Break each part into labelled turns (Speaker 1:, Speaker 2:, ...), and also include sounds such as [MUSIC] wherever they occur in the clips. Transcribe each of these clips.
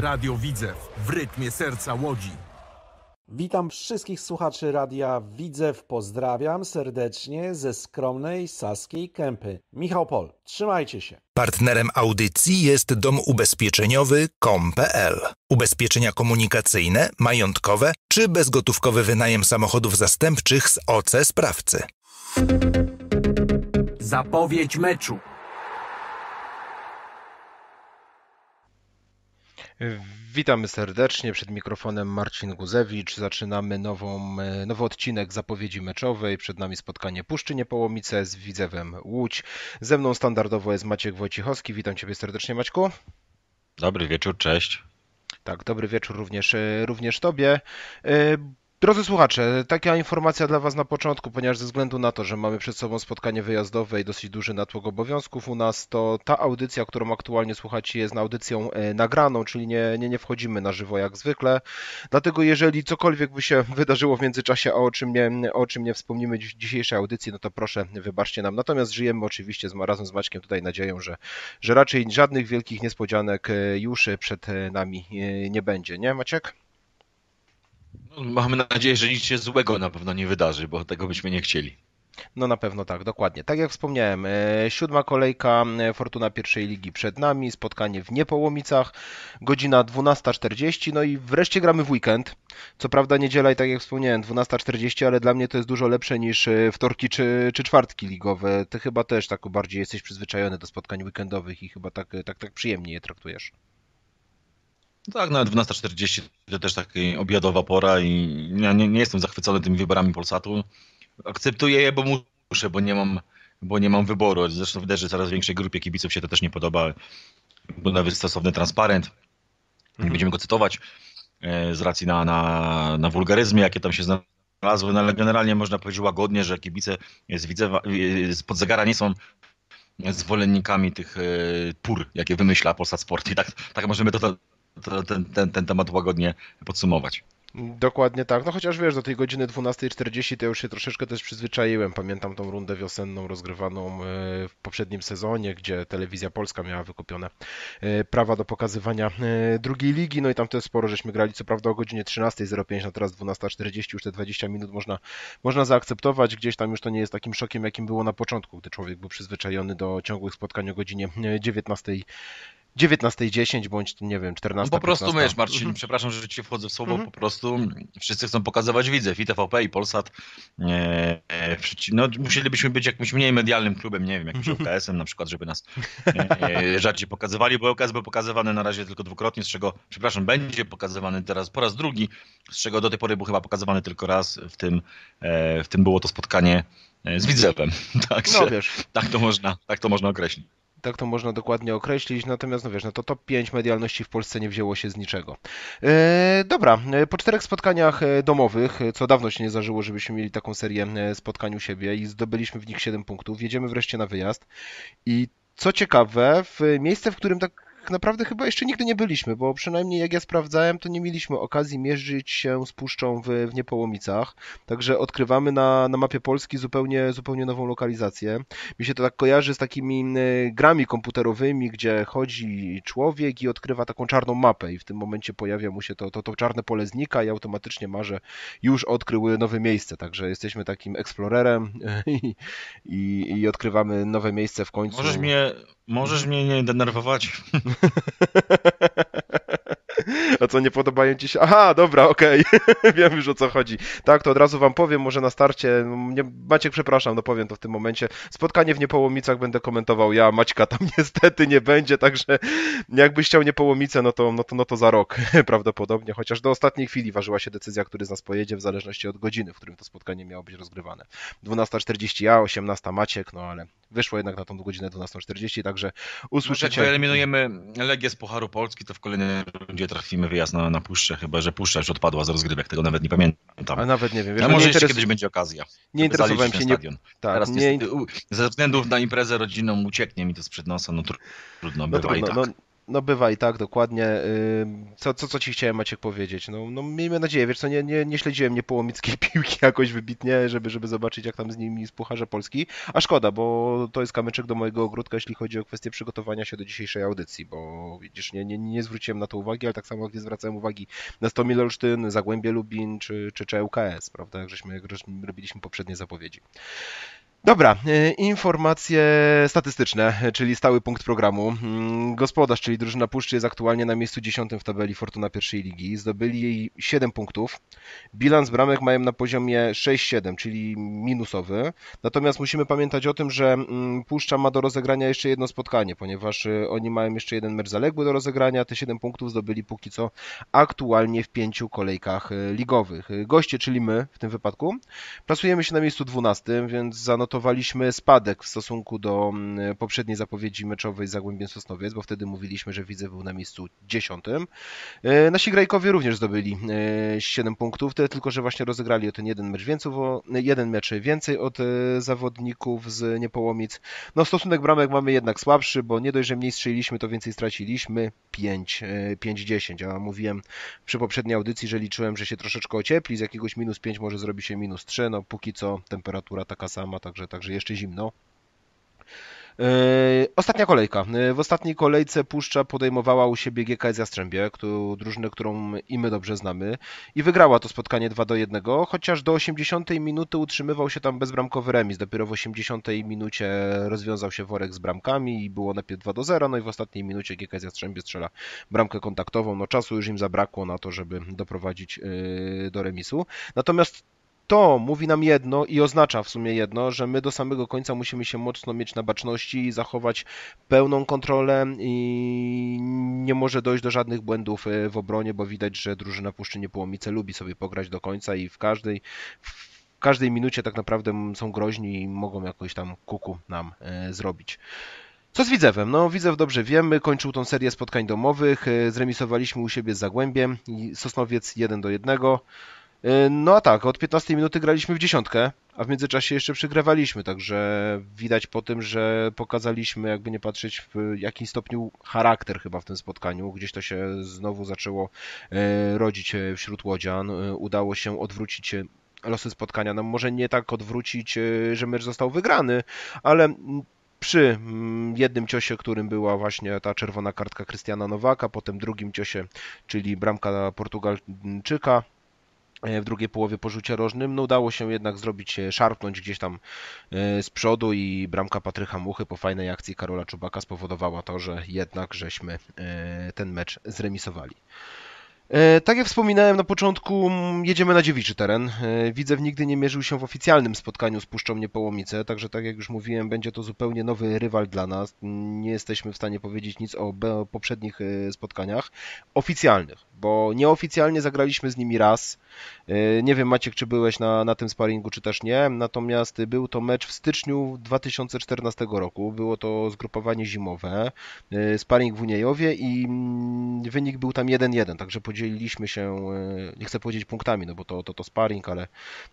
Speaker 1: Radio Widzew w rytmie serca Łodzi.
Speaker 2: Witam wszystkich słuchaczy Radia Widzew. Pozdrawiam serdecznie ze skromnej Saskiej Kępy. Michał Pol, trzymajcie się.
Speaker 3: Partnerem audycji jest dom ubezpieczeniowy kom.pl. Ubezpieczenia komunikacyjne, majątkowe czy bezgotówkowy wynajem samochodów zastępczych z OC sprawcy.
Speaker 1: Zapowiedź meczu.
Speaker 4: Witamy serdecznie. Przed mikrofonem Marcin Guzewicz. Zaczynamy nową, e, nowy odcinek zapowiedzi meczowej. Przed nami spotkanie Puszczy Niepołomice z Widzewem Łódź. Ze mną standardowo jest Maciek Wojciechowski. Witam Ciebie serdecznie, Maćku.
Speaker 5: Dobry wieczór, cześć.
Speaker 4: Tak, dobry wieczór również, e, również Tobie. Drodzy słuchacze, taka informacja dla Was na początku, ponieważ ze względu na to, że mamy przed sobą spotkanie wyjazdowe i dosyć duży natłok obowiązków u nas, to ta audycja, którą aktualnie słuchacie, jest audycją e, nagraną, czyli nie, nie, nie wchodzimy na żywo jak zwykle. Dlatego jeżeli cokolwiek by się [LAUGHS] wydarzyło w międzyczasie, a o czym nie, o czym nie wspomnimy w dzisiejszej audycji, no to proszę wybaczcie nam. Natomiast żyjemy oczywiście z, razem z Maćkiem tutaj nadzieją, że, że raczej żadnych wielkich niespodzianek e, już przed e, nami nie będzie, nie Maciek?
Speaker 5: No, mamy nadzieję, że nic się złego na pewno nie wydarzy, bo tego byśmy nie chcieli.
Speaker 4: No na pewno tak, dokładnie. Tak jak wspomniałem, e, siódma kolejka e, Fortuna pierwszej ligi przed nami, spotkanie w Niepołomicach, godzina 12.40, no i wreszcie gramy w weekend. Co prawda niedziela i tak jak wspomniałem, 12.40, ale dla mnie to jest dużo lepsze niż e, wtorki czy, czy czwartki ligowe. Ty chyba też tak bardziej jesteś przyzwyczajony do spotkań weekendowych i chyba tak, tak, tak przyjemnie je traktujesz.
Speaker 5: Tak, nawet 12.40 to też taka obiadowa pora i ja nie, nie jestem zachwycony tymi wyborami Polsatu. Akceptuję je, bo muszę, bo nie mam, bo nie mam wyboru. Zresztą widać, że coraz większej grupie kibiców się to też nie podoba. Był nawet stosowny transparent. Nie mhm. będziemy go cytować e, z racji na, na, na wulgaryzmy, jakie tam się znalazły, no ale generalnie można powiedzieć łagodnie, że kibice z Widzewa, spod zegara nie są zwolennikami tych e, pór, jakie wymyśla Polsat Sport i tak, tak możemy to ten, ten, ten temat łagodnie podsumować.
Speaker 4: Dokładnie tak. No chociaż wiesz, do tej godziny 12.40 to już się troszeczkę też przyzwyczaiłem. Pamiętam tą rundę wiosenną rozgrywaną e, w poprzednim sezonie, gdzie telewizja polska miała wykupione e, prawa do pokazywania e, drugiej ligi. No i tam też sporo żeśmy grali, co prawda o godzinie 13.05, a teraz 12.40, już te 20 minut można, można zaakceptować. Gdzieś tam już to nie jest takim szokiem, jakim było na początku, gdy człowiek był przyzwyczajony do ciągłych spotkań o godzinie 19. 19.10 bądź nie wiem, 14.
Speaker 5: No po prostu 15. wiesz, Marcin, mhm. przepraszam, że ci wchodzę w słowo, mhm. po prostu wszyscy chcą pokazywać widzę, i TVP, i Polsat. E, e, no, musielibyśmy być jakimś mniej medialnym klubem, nie wiem, jakimś UKS-em na przykład, żeby nas e, rzadziej pokazywali, bo UKS był pokazywany na razie tylko dwukrotnie, z czego, przepraszam, będzie pokazywany teraz po raz drugi, z czego do tej pory był chyba pokazywany tylko raz, w tym, w tym było to spotkanie z Widzewem. [LAUGHS] Także, no, wiesz. Tak to można, tak to można określić
Speaker 4: tak to można dokładnie określić, natomiast no wiesz, no to top 5 medialności w Polsce nie wzięło się z niczego. E, dobra, e, po czterech spotkaniach e, domowych, co dawno się nie zdarzyło, żebyśmy mieli taką serię spotkań u siebie i zdobyliśmy w nich 7 punktów, jedziemy wreszcie na wyjazd i co ciekawe, w miejsce, w którym tak naprawdę chyba jeszcze nigdy nie byliśmy, bo przynajmniej jak ja sprawdzałem, to nie mieliśmy okazji mierzyć się z puszczą w, w Niepołomicach. Także odkrywamy na, na mapie Polski zupełnie, zupełnie nową lokalizację. Mi się to tak kojarzy z takimi grami komputerowymi, gdzie chodzi człowiek i odkrywa taką czarną mapę i w tym momencie pojawia mu się to, to, to czarne pole znika i automatycznie ma, że już odkrył nowe miejsce. Także jesteśmy takim eksplorerem i, i, i odkrywamy nowe miejsce w końcu.
Speaker 5: Możesz mnie Możesz mnie nie denerwować. [LAUGHS]
Speaker 4: A co, nie podobają ci się? Aha, dobra, okej, okay. [LAUGHS] wiem już o co chodzi. Tak, to od razu wam powiem, może na starcie, no, nie, Maciek, przepraszam, no powiem to w tym momencie. Spotkanie w Niepołomicach będę komentował ja, Maćka tam [LAUGHS] niestety nie będzie, także jakbyś chciał Niepołomice, no to, no to, no to za rok [LAUGHS] prawdopodobnie, chociaż do ostatniej chwili ważyła się decyzja, który z nas pojedzie, w zależności od godziny, w którym to spotkanie miało być rozgrywane. 12.40 ja, 18 Maciek, no ale wyszło jednak na tą godzinę 12.40, także usłyszycie...
Speaker 5: Jak wyeliminujemy Legię z Pucharu Polski, to w kolejnej rundzie trafimy wyjazd na, na Puszczę, chyba że Puszcza już odpadła z rozgrywek, tego nawet nie pamiętam.
Speaker 4: A nawet nie wiem. Wiesz,
Speaker 5: A może jeszcze kiedyś będzie okazja.
Speaker 4: Nie interesowałem się. Nie... Tak,
Speaker 5: Teraz nie... ze względów na imprezę rodzinną ucieknie mi to sprzed nosa, no trudno, no, bywa trudno, i tak. No,
Speaker 4: No bywa i tak, dokładnie. Co, co, co ci chciałem Maciek powiedzieć? No, no miejmy nadzieję, wiesz co, nie, nie, nie śledziłem niepołomickiej [LAUGHS] piłki jakoś wybitnie, żeby, żeby zobaczyć jak tam z nimi z Polski, a szkoda, bo to jest kamyczek do mojego ogródka, jeśli chodzi o kwestię przygotowania się do dzisiejszej audycji, bo widzisz, nie, nie, nie zwróciłem na to uwagi, ale tak samo jak nie zwracałem uwagi na Stomil Olsztyn, Zagłębie Lubin czy, czy, czy ŁKS, prawda, jak żeśmy, żeśmy robiliśmy poprzednie zapowiedzi. Dobra, e, informacje statystyczne, czyli stały punkt programu. Mm, Gospodarz, czyli drużyna Puszczy jest aktualnie na miejscu 10 w tabeli Fortuna pierwszej ligi. Zdobyli jej 7 punktów. Bilans bramek mają na poziomie 6-7, czyli minusowy. Natomiast musimy pamiętać o tym, że mm, Puszcza ma do rozegrania jeszcze jedno spotkanie, ponieważ e, oni mają jeszcze jeden mecz zaległy do rozegrania. Te 7 punktów zdobyli póki co aktualnie w pięciu kolejkach e, ligowych. Goście, czyli my w tym wypadku, Plasujemy się na miejscu 12, więc zanotowaliśmy spadek w stosunku do mm, poprzedniej zapowiedzi meczowej z Zagłębiem Sosnowiec, bo wtedy mówiliśmy, że Widzew był na miejscu 10. E, Nasi grajkowie również zdobyli e, 7 punktów, tyle tylko, że właśnie rozegrali o ten jeden mecz więcej, jeden mecz więcej od e, zawodników z Niepołomic. No stosunek bramek mamy jednak słabszy, bo nie dość, że mniej strzeliliśmy, to więcej straciliśmy. 5, e, 5-10, a mówiłem przy poprzedniej audycji, że liczyłem, że się troszeczkę ociepli, z jakiegoś minus 5 może zrobi się minus 3, no póki co temperatura taka sama, także, także jeszcze zimno. Yy, Ostatnia kolejka. Yy, W ostatniej kolejce Puszcza podejmowała u siebie GKS Jastrzębie, drużynę, którą i my dobrze znamy i wygrała to spotkanie 2 do 1, chociaż do 80 minuty utrzymywał się tam bezbramkowy remis. Dopiero w 80 minucie rozwiązał się worek z bramkami i było najpierw 2 do 0, no i w ostatniej minucie GKS Jastrzębie strzela bramkę kontaktową. No czasu już im zabrakło na to, żeby doprowadzić yy, do remisu. Natomiast to mówi nam jedno i oznacza w sumie jedno, że my do samego końca musimy się mocno mieć na baczności i zachować pełną kontrolę i nie może dojść do żadnych błędów e, w obronie, bo widać, że drużyna Puszczy Niepołomice lubi sobie pograć do końca i w każdej w każdej minucie tak naprawdę są groźni i mogą jakoś tam kuku nam e, zrobić. Co z Widzewem? No Widzew dobrze wiemy, kończył tą serię spotkań domowych, e, zremisowaliśmy u siebie z Zagłębiem, Sosnowiec 1 do 1. No a tak, od 15 minuty graliśmy w dziesiątkę, a w międzyczasie jeszcze przegrywaliśmy, także widać po tym, że pokazaliśmy, jakby nie patrzeć, w jakim stopniu charakter chyba w tym spotkaniu. Gdzieś to się znowu zaczęło e, rodzić e, wśród łodzian. E, Udało się odwrócić e, losy spotkania. No może nie tak odwrócić, e, że mecz został wygrany, ale przy mm, jednym ciosie, którym była właśnie ta czerwona kartka Krystiana Nowaka, potem drugim ciosie, czyli bramka Portugalczyka, e, w drugiej połowie po rożnym. No udało się jednak zrobić, e, szarpnąć gdzieś tam e, z przodu i bramka Patrycha Muchy po fajnej akcji Karola Czubaka spowodowała to, że jednak żeśmy e, ten mecz zremisowali. E, Tak jak wspominałem na początku, jedziemy na dziewiczy teren. E, Widzew nigdy nie mierzył się w oficjalnym spotkaniu z Puszczą Niepołomice, także tak jak już mówiłem, będzie to zupełnie nowy rywal dla nas. Nie jesteśmy w stanie powiedzieć nic o poprzednich e, spotkaniach oficjalnych, bo nieoficjalnie zagraliśmy z nimi raz. E, Nie wiem Maciek, czy byłeś na, na tym sparingu, czy też nie, natomiast był to mecz w styczniu 2014 roku. Było to zgrupowanie zimowe, e, sparing w Uniejowie i mm, wynik był tam 1-1, także podzieliliśmy się, e, nie chcę powiedzieć punktami, no bo to, to, to sparing, ale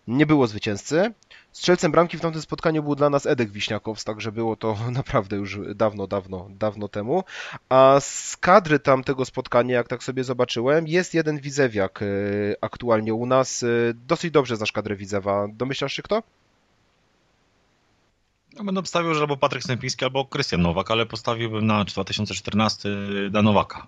Speaker 4: nie było zwycięzcy. Strzelcem bramki w tamtym spotkaniu był dla nas Edek Wiśniakows, także było to [LAUGHS] naprawdę już dawno, dawno, dawno temu. A z kadry tamtego spotkania, jak tak sobie zobaczyłem, jest jeden Widzewiak e, aktualnie u nas. E, Dosyć dobrze znasz kadrę Widzewa. Domyślasz się kto?
Speaker 5: Ja będę obstawiał, że albo Patryk Stępiński, albo Krystian Nowak, ale postawiłbym na 2014 na Nowaka.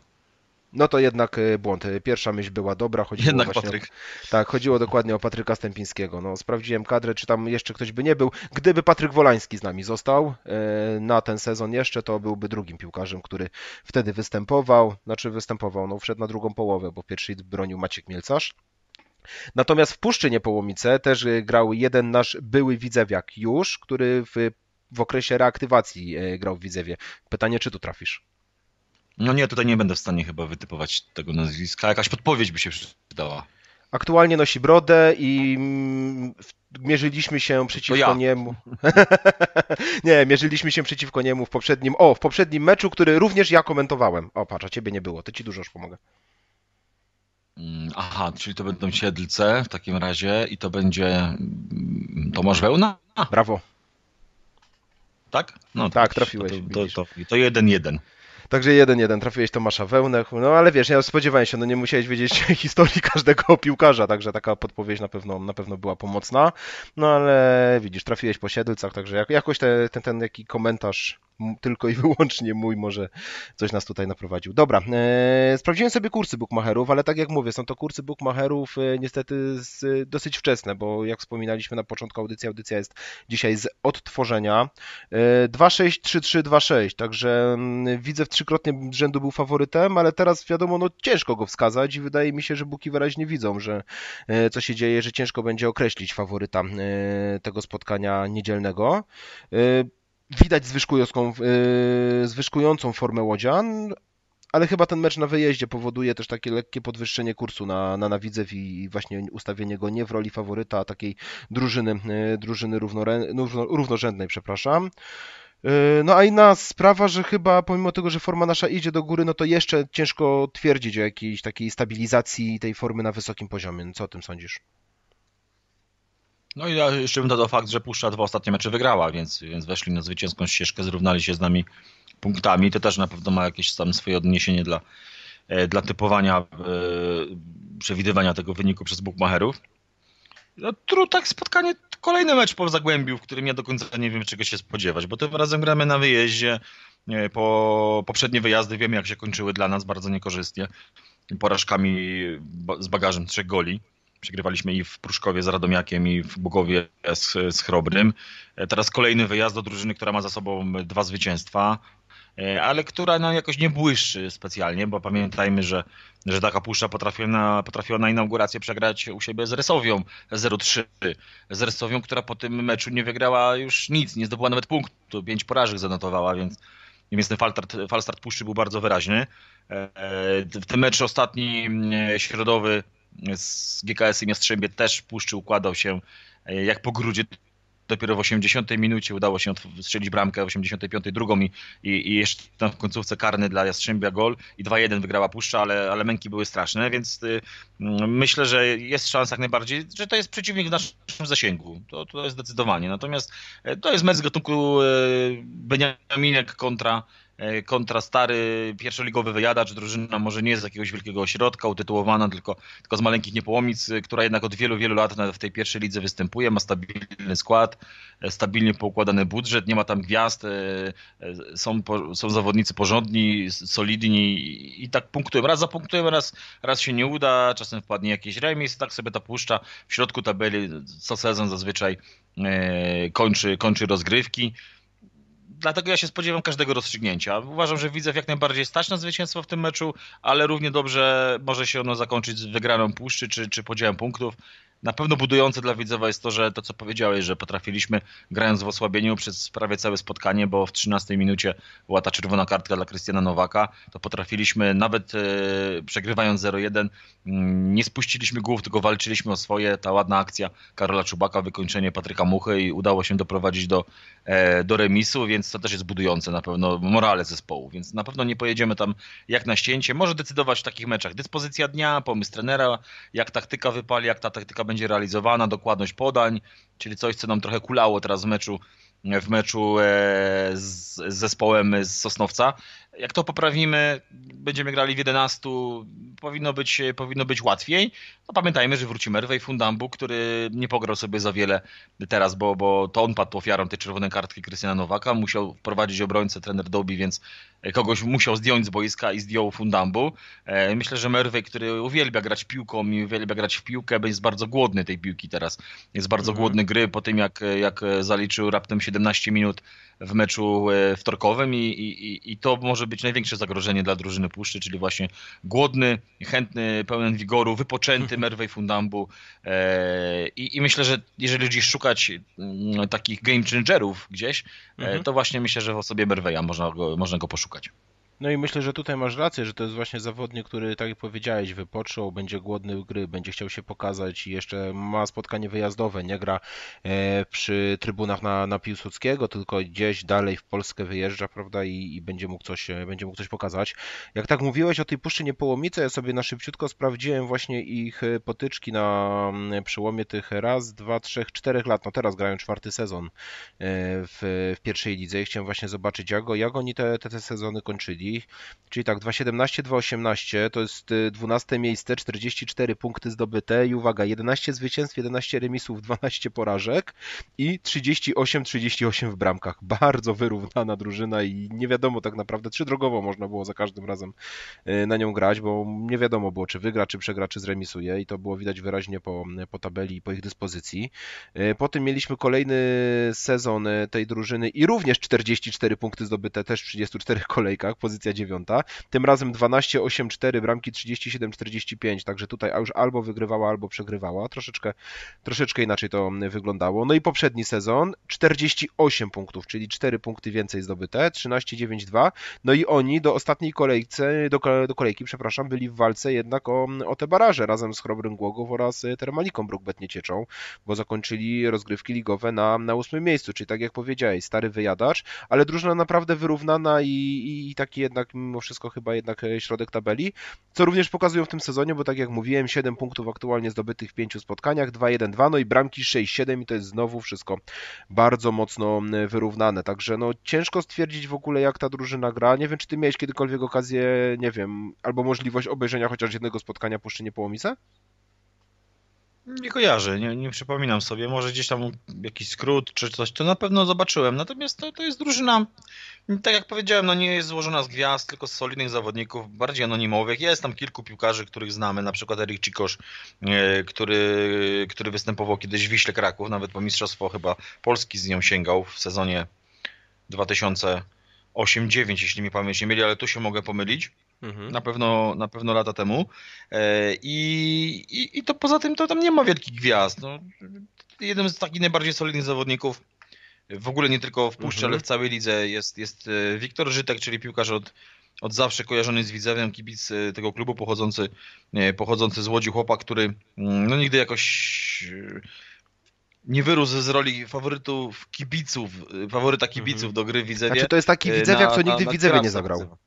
Speaker 4: No to jednak e, błąd. E, Pierwsza myśl była dobra, chodziło
Speaker 5: Jednak
Speaker 4: właśnie
Speaker 5: Patryk.
Speaker 4: O, tak, chodziło dokładnie o Patryka Stępińskiego. No, sprawdziłem kadrę, czy tam jeszcze ktoś by nie był. Gdyby Patryk Wolański z nami został e, na ten sezon jeszcze, to byłby drugim piłkarzem, który wtedy występował. Znaczy występował, no wszedł na drugą połowę, bo pierwszy bronił Maciek Mielcarz. Natomiast w Puszczy Niepołomice też grał jeden nasz były widzewiak już, który w, w okresie reaktywacji grał w Widzewie. Pytanie, czy tu trafisz?
Speaker 5: No nie, tutaj nie będę w stanie chyba wytypować tego nazwiska. Jakaś podpowiedź by się przydała.
Speaker 4: Aktualnie nosi brodę i mm, mierzyliśmy się przeciwko
Speaker 5: ja.
Speaker 4: niemu. [LAUGHS] nie, mierzyliśmy się przeciwko niemu w poprzednim. O, w poprzednim meczu, który również ja komentowałem. O, patrz, a ciebie nie było, to ci dużo już pomogę.
Speaker 5: Mm, Aha, czyli to będą Siedlce w takim razie i to będzie mm, Tomasz Wełna?
Speaker 4: Brawo.
Speaker 5: tak? No
Speaker 4: Tak, trafiłeś,
Speaker 5: To, to, to, to jeden jeden.
Speaker 4: Także jeden jeden trafiłeś Tomasza Wełnę, no ale wiesz, ja spodziewałem się, no nie musiałeś wiedzieć [LAUGHS] historii każdego piłkarza, także taka podpowiedź na pewno, na pewno była pomocna. No ale widzisz, trafiłeś po Siedlcach, także jak, jakoś te, ten, ten jaki komentarz tylko i [LAUGHS] wyłącznie mój może coś nas tutaj naprowadził. Dobra, e, sprawdziłem sobie kursy bookmacherów, ale tak jak mówię, są to kursy bookmacherów e, niestety dosyć wczesne, bo jak wspominaliśmy na początku audycji, audycja jest dzisiaj z odtworzenia. E, 2-6-3-3-2-6, także mm, widzę w trzykrotnie rzędu był faworytem, ale teraz wiadomo, no ciężko go wskazać i wydaje mi się, że Buki wyraźnie widzą, że e, co się dzieje, że ciężko będzie określić faworyta e, tego spotkania niedzielnego. Widać zwyżkującą, e, zwyżkującą formę Łodzian, ale chyba ten mecz na wyjeździe powoduje też takie lekkie podwyższenie kursu na, na, na Widzew i właśnie ustawienie go nie w roli faworyta, a takiej drużyny, e, drużyny równo, równorzędnej, przepraszam. E, No a inna sprawa, że chyba pomimo tego, że forma nasza idzie do góry, no to jeszcze ciężko twierdzić o jakiejś takiej stabilizacji tej formy na wysokim poziomie. Co o tym sądzisz?
Speaker 5: No i ja jeszcze bym dodał fakt, że Puszcza dwa ostatnie mecze wygrała, więc, więc weszli na zwycięską ścieżkę, zrównali się z nami punktami. To też na pewno ma jakieś tam swoje odniesienie dla, e, dla typowania, e, przewidywania tego wyniku przez bookmacherów. No, tru, tak spotkanie, kolejny mecz po Zagłębiu, w którym ja do końca nie wiem czego się spodziewać, bo tym razem gramy na wyjeździe. E, Po poprzednie wyjazdy wiemy jak się kończyły dla nas bardzo niekorzystnie. Porażkami z bagażem trzech goli. Przegrywaliśmy i w Pruszkowie z Radomiakiem, i w Bugowie z, z Chrobrym. E, Teraz kolejny wyjazd do drużyny, która ma za sobą dwa zwycięstwa, e, ale która no, jakoś nie błyszczy specjalnie, bo pamiętajmy, że, że taka puszcza potrafiła na, potrafiła na inaugurację przegrać u siebie z Resowią 0-3. Z Resowią, która po tym meczu nie wygrała już nic, nie zdobyła nawet punktu, pięć porażek zanotowała, więc, więc ten falstart, falstart puszczy był bardzo wyraźny. E, W tym meczu ostatni mm, środowy z GKS-em Jastrzębie też puszczy układał się e, jak po grudzie. Dopiero w 80 minucie udało się strzelić bramkę, w 85 drugą i, i, jeszcze tam w końcówce karny dla Jastrzębia gol i 2-1 wygrała Puszcza, ale, ale męki były straszne, więc y, mm, myślę, że jest szansa jak najbardziej, że to jest przeciwnik w naszym zasięgu. To, to jest zdecydowanie. Natomiast e, to jest mecz z gatunku e, Beniaminek kontra kontra stary pierwszoligowy wyjadacz, drużyna może nie z jakiegoś wielkiego ośrodka, utytułowana tylko, tylko z maleńkich niepołomic, y, która jednak od wielu, wielu lat w tej pierwszej lidze występuje, ma stabilny skład, e, stabilnie poukładany budżet, nie ma tam gwiazd, e, e, są, są zawodnicy porządni, solidni i, tak punktujemy. Raz zapunktujemy, raz, raz się nie uda, czasem wpadnie jakiś remis, tak sobie ta puszcza w środku tabeli co sezon zazwyczaj e, kończy, kończy rozgrywki dlatego ja się spodziewam każdego rozstrzygnięcia. Uważam, że Widzew jak najbardziej stać na zwycięstwo w tym meczu, ale równie dobrze może się ono zakończyć z wygraną puszczy czy, czy podziałem punktów. Na pewno budujące dla Widzewa jest to, że to co powiedziałeś, że potrafiliśmy grając w osłabieniu przez prawie całe spotkanie, bo w 13 minucie była ta czerwona kartka dla Krystiana Nowaka, to potrafiliśmy nawet e, przegrywając 0-1 mm, nie spuściliśmy głów, tylko walczyliśmy o swoje. Ta ładna akcja Karola Czubaka, wykończenie Patryka Muchy i udało się doprowadzić do, e, do remisu, więc to też jest budujące na pewno morale zespołu, więc na pewno nie pojedziemy tam jak na ścięcie. Może decydować w takich meczach dyspozycja dnia, pomysł trenera, jak taktyka wypali, jak ta taktyka będzie realizowana, dokładność podań, czyli coś, co nam trochę kulało teraz w meczu w meczu e, z, zespołem z Sosnowca. Jak to poprawimy, będziemy grali w 11, powinno być, powinno być łatwiej. No pamiętajmy, że wróci Merwej Fundambu, który nie pograł sobie za wiele teraz, bo, bo to on padł ofiarą tej czerwonej kartki Krystiana Nowaka. Musiał wprowadzić obrońcę trener Dobi, więc kogoś musiał zdjąć z boiska i zdjął Fundambu. E, Myślę, że Merwej, który uwielbia grać piłką i uwielbia grać w piłkę, jest bardzo głodny tej piłki teraz. Jest bardzo
Speaker 4: Mhm.
Speaker 5: głodny gry po tym, jak, jak zaliczył raptem 17 minut w meczu e, wtorkowym i, i, i to może być największe zagrożenie dla drużyny Puszczy, czyli właśnie głodny, chętny, pełen wigoru, wypoczęty Merwej Fundambu E, i, i myślę, że jeżeli gdzieś szukać mm, takich game changerów gdzieś,
Speaker 4: Mhm.
Speaker 5: to właśnie myślę, że w osobie Merveja można go, można go poszukać. szukać.
Speaker 2: No i myślę, że tutaj masz rację, że to jest właśnie zawodnik, który, tak jak powiedziałeś, wypoczął, będzie głodny gry, będzie chciał się pokazać i jeszcze ma spotkanie wyjazdowe, nie gra e, przy trybunach na, na Piłsudskiego, tylko gdzieś dalej w Polskę wyjeżdża, prawda, i, i będzie mógł coś, e, będzie mógł coś pokazać. Jak tak mówiłeś o tej Puszczy Niepołomice, ja sobie na szybciutko sprawdziłem właśnie ich e, potyczki na mm, przełomie tych raz, dwa, trzech, czterech lat, no teraz grają czwarty sezon w, w pierwszej lidze i chciałem właśnie zobaczyć, jak, go- jak oni te, te, te sezony kończyli.
Speaker 4: Drugich. Czyli tak, 2,17, 2,18 to jest 12 y, miejsce, 44 punkty zdobyte i uwaga, 11 zwycięstw, 11 remisów, 12 porażek i 38-38 w bramkach. Bardzo wyrównana drużyna i nie wiadomo tak naprawdę, czy drogowo można było za każdym razem y, na nią grać, bo nie wiadomo było, czy wygra, czy przegra, czy zremisuje i to było widać wyraźnie po, po tabeli i po ich dyspozycji. Y, potem mieliśmy kolejny sezon tej drużyny i również 44 punkty zdobyte, też w 34 kolejkach, pozycja dziewiąta. Tym razem 12-8-4, bramki 37-45, także tutaj już albo wygrywała, albo przegrywała. Troszeczkę, troszeczkę inaczej to wyglądało. No i poprzedni sezon 48 punktów, czyli 4 punkty więcej zdobyte, 13-9-2. No i oni do ostatniej kolejce, do, do kolejki, przepraszam, byli w walce jednak o, o te baraże razem z Chrobrym Głogów oraz Termaliką Brookbet Niecieczą, bo zakończyli rozgrywki ligowe na, na ósmym miejscu, czyli tak jak powiedziałeś, stary wyjadacz, ale drużyna naprawdę wyrównana i, i, i taki jednak mimo wszystko chyba jednak e, środek tabeli, co również pokazują w tym sezonie, bo tak jak mówiłem, 7 punktów aktualnie zdobytych w 5 spotkaniach, 2-1-2, no i bramki 6-7 i to jest znowu wszystko bardzo mocno wyrównane, także no ciężko stwierdzić w ogóle jak ta drużyna gra, nie wiem czy ty miałeś kiedykolwiek okazję, nie wiem, albo możliwość obejrzenia chociaż jednego spotkania Puszczynie Połomice?
Speaker 5: Nie kojarzę, nie, nie przypominam sobie. Może gdzieś tam jakiś skrót czy coś, to na pewno zobaczyłem. Natomiast to, to jest drużyna, tak jak powiedziałem, no nie jest złożona z gwiazd, tylko z solidnych zawodników, bardziej anonimowych. Jest tam kilku piłkarzy, których znamy, na przykład Erik Cikosz, e, który, który występował kiedyś w Wiśle Kraków, nawet po mistrzostwo chyba Polski z nią sięgał w sezonie 2008-2009, jeśli mi pamięć nie mieli, ale tu się mogę pomylić. Mhm. Na, pewno, na pewno lata temu. E, I, i, I to poza tym to tam nie ma wielkich gwiazd. No, jeden z takich najbardziej solidnych zawodników, w ogóle nie tylko w Puszczy, mhm. ale w całej lidze jest, jest e, Wiktor Żytek, czyli piłkarz od, od zawsze kojarzony z Widzewem, kibic e, tego klubu pochodzący, pochodzący z Łodzi, chłopak, który mm, no, nigdy jakoś nie wyrósł z roli faworytów kibiców, faworyta kibiców mhm. do gry Widzewie.
Speaker 4: Znaczy to jest taki Widzewiak, co nigdy w Widzewie nie zagrał.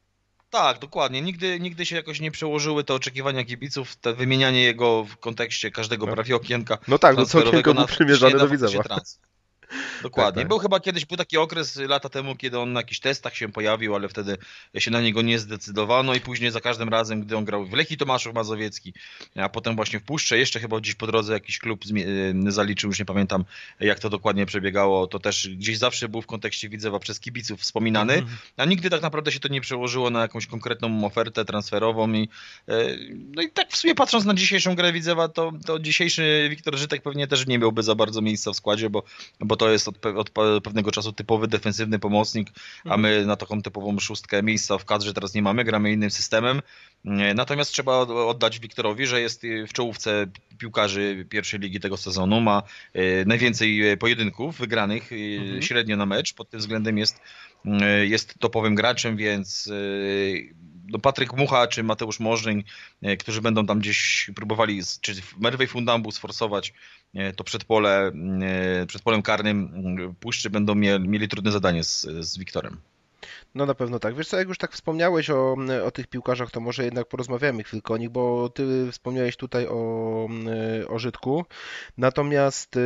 Speaker 5: Tak, dokładnie. Nigdy, nigdy się jakoś nie przełożyły te oczekiwania kibiców, te wymienianie jego w kontekście każdego no. prawie okienka.
Speaker 4: No tak, no co okienko był przymierzony do Widzewa.
Speaker 5: Dokładnie. Tak, tak. Był chyba kiedyś był taki okres lata temu, kiedy on na jakichś testach się pojawił, ale wtedy się na niego nie zdecydowano i później za każdym razem, gdy on grał w Lechii Tomaszów Mazowiecki, a potem właśnie w Puszcze, jeszcze chyba gdzieś po drodze jakiś klub y, zaliczył, już nie pamiętam jak to dokładnie przebiegało, to też gdzieś zawsze był w kontekście Widzewa przez kibiców wspominany, mhm. a nigdy tak naprawdę się to nie przełożyło na jakąś konkretną ofertę transferową i y, no i tak w sumie patrząc na dzisiejszą grę Widzewa, to, to dzisiejszy Wiktor Żytek pewnie też nie miałby za bardzo miejsca w składzie, bo, bo to jest od, od pewnego czasu typowy defensywny pomocnik, a my mhm. na taką typową szóstkę miejsca w kadrze teraz nie mamy, gramy innym systemem. Natomiast trzeba oddać Wiktorowi, że jest w czołówce piłkarzy pierwszej ligi tego sezonu, ma e, najwięcej pojedynków wygranych e, mhm. średnio na mecz, pod tym względem jest, jest topowym graczem, więc Patryk Mucha czy Mateusz Możdżeń, którzy będą tam gdzieś próbowali, czy Merwej Fundambu sforsować to przedpole, przed polem karnym Puszczy będą mieli, mieli trudne zadanie z, z Wiktorem.
Speaker 4: No na pewno tak. Wiesz co, jak już tak wspomniałeś o, o tych piłkarzach, to może jednak porozmawiamy chwilkę o nich, bo ty wspomniałeś tutaj o, o Żydku, natomiast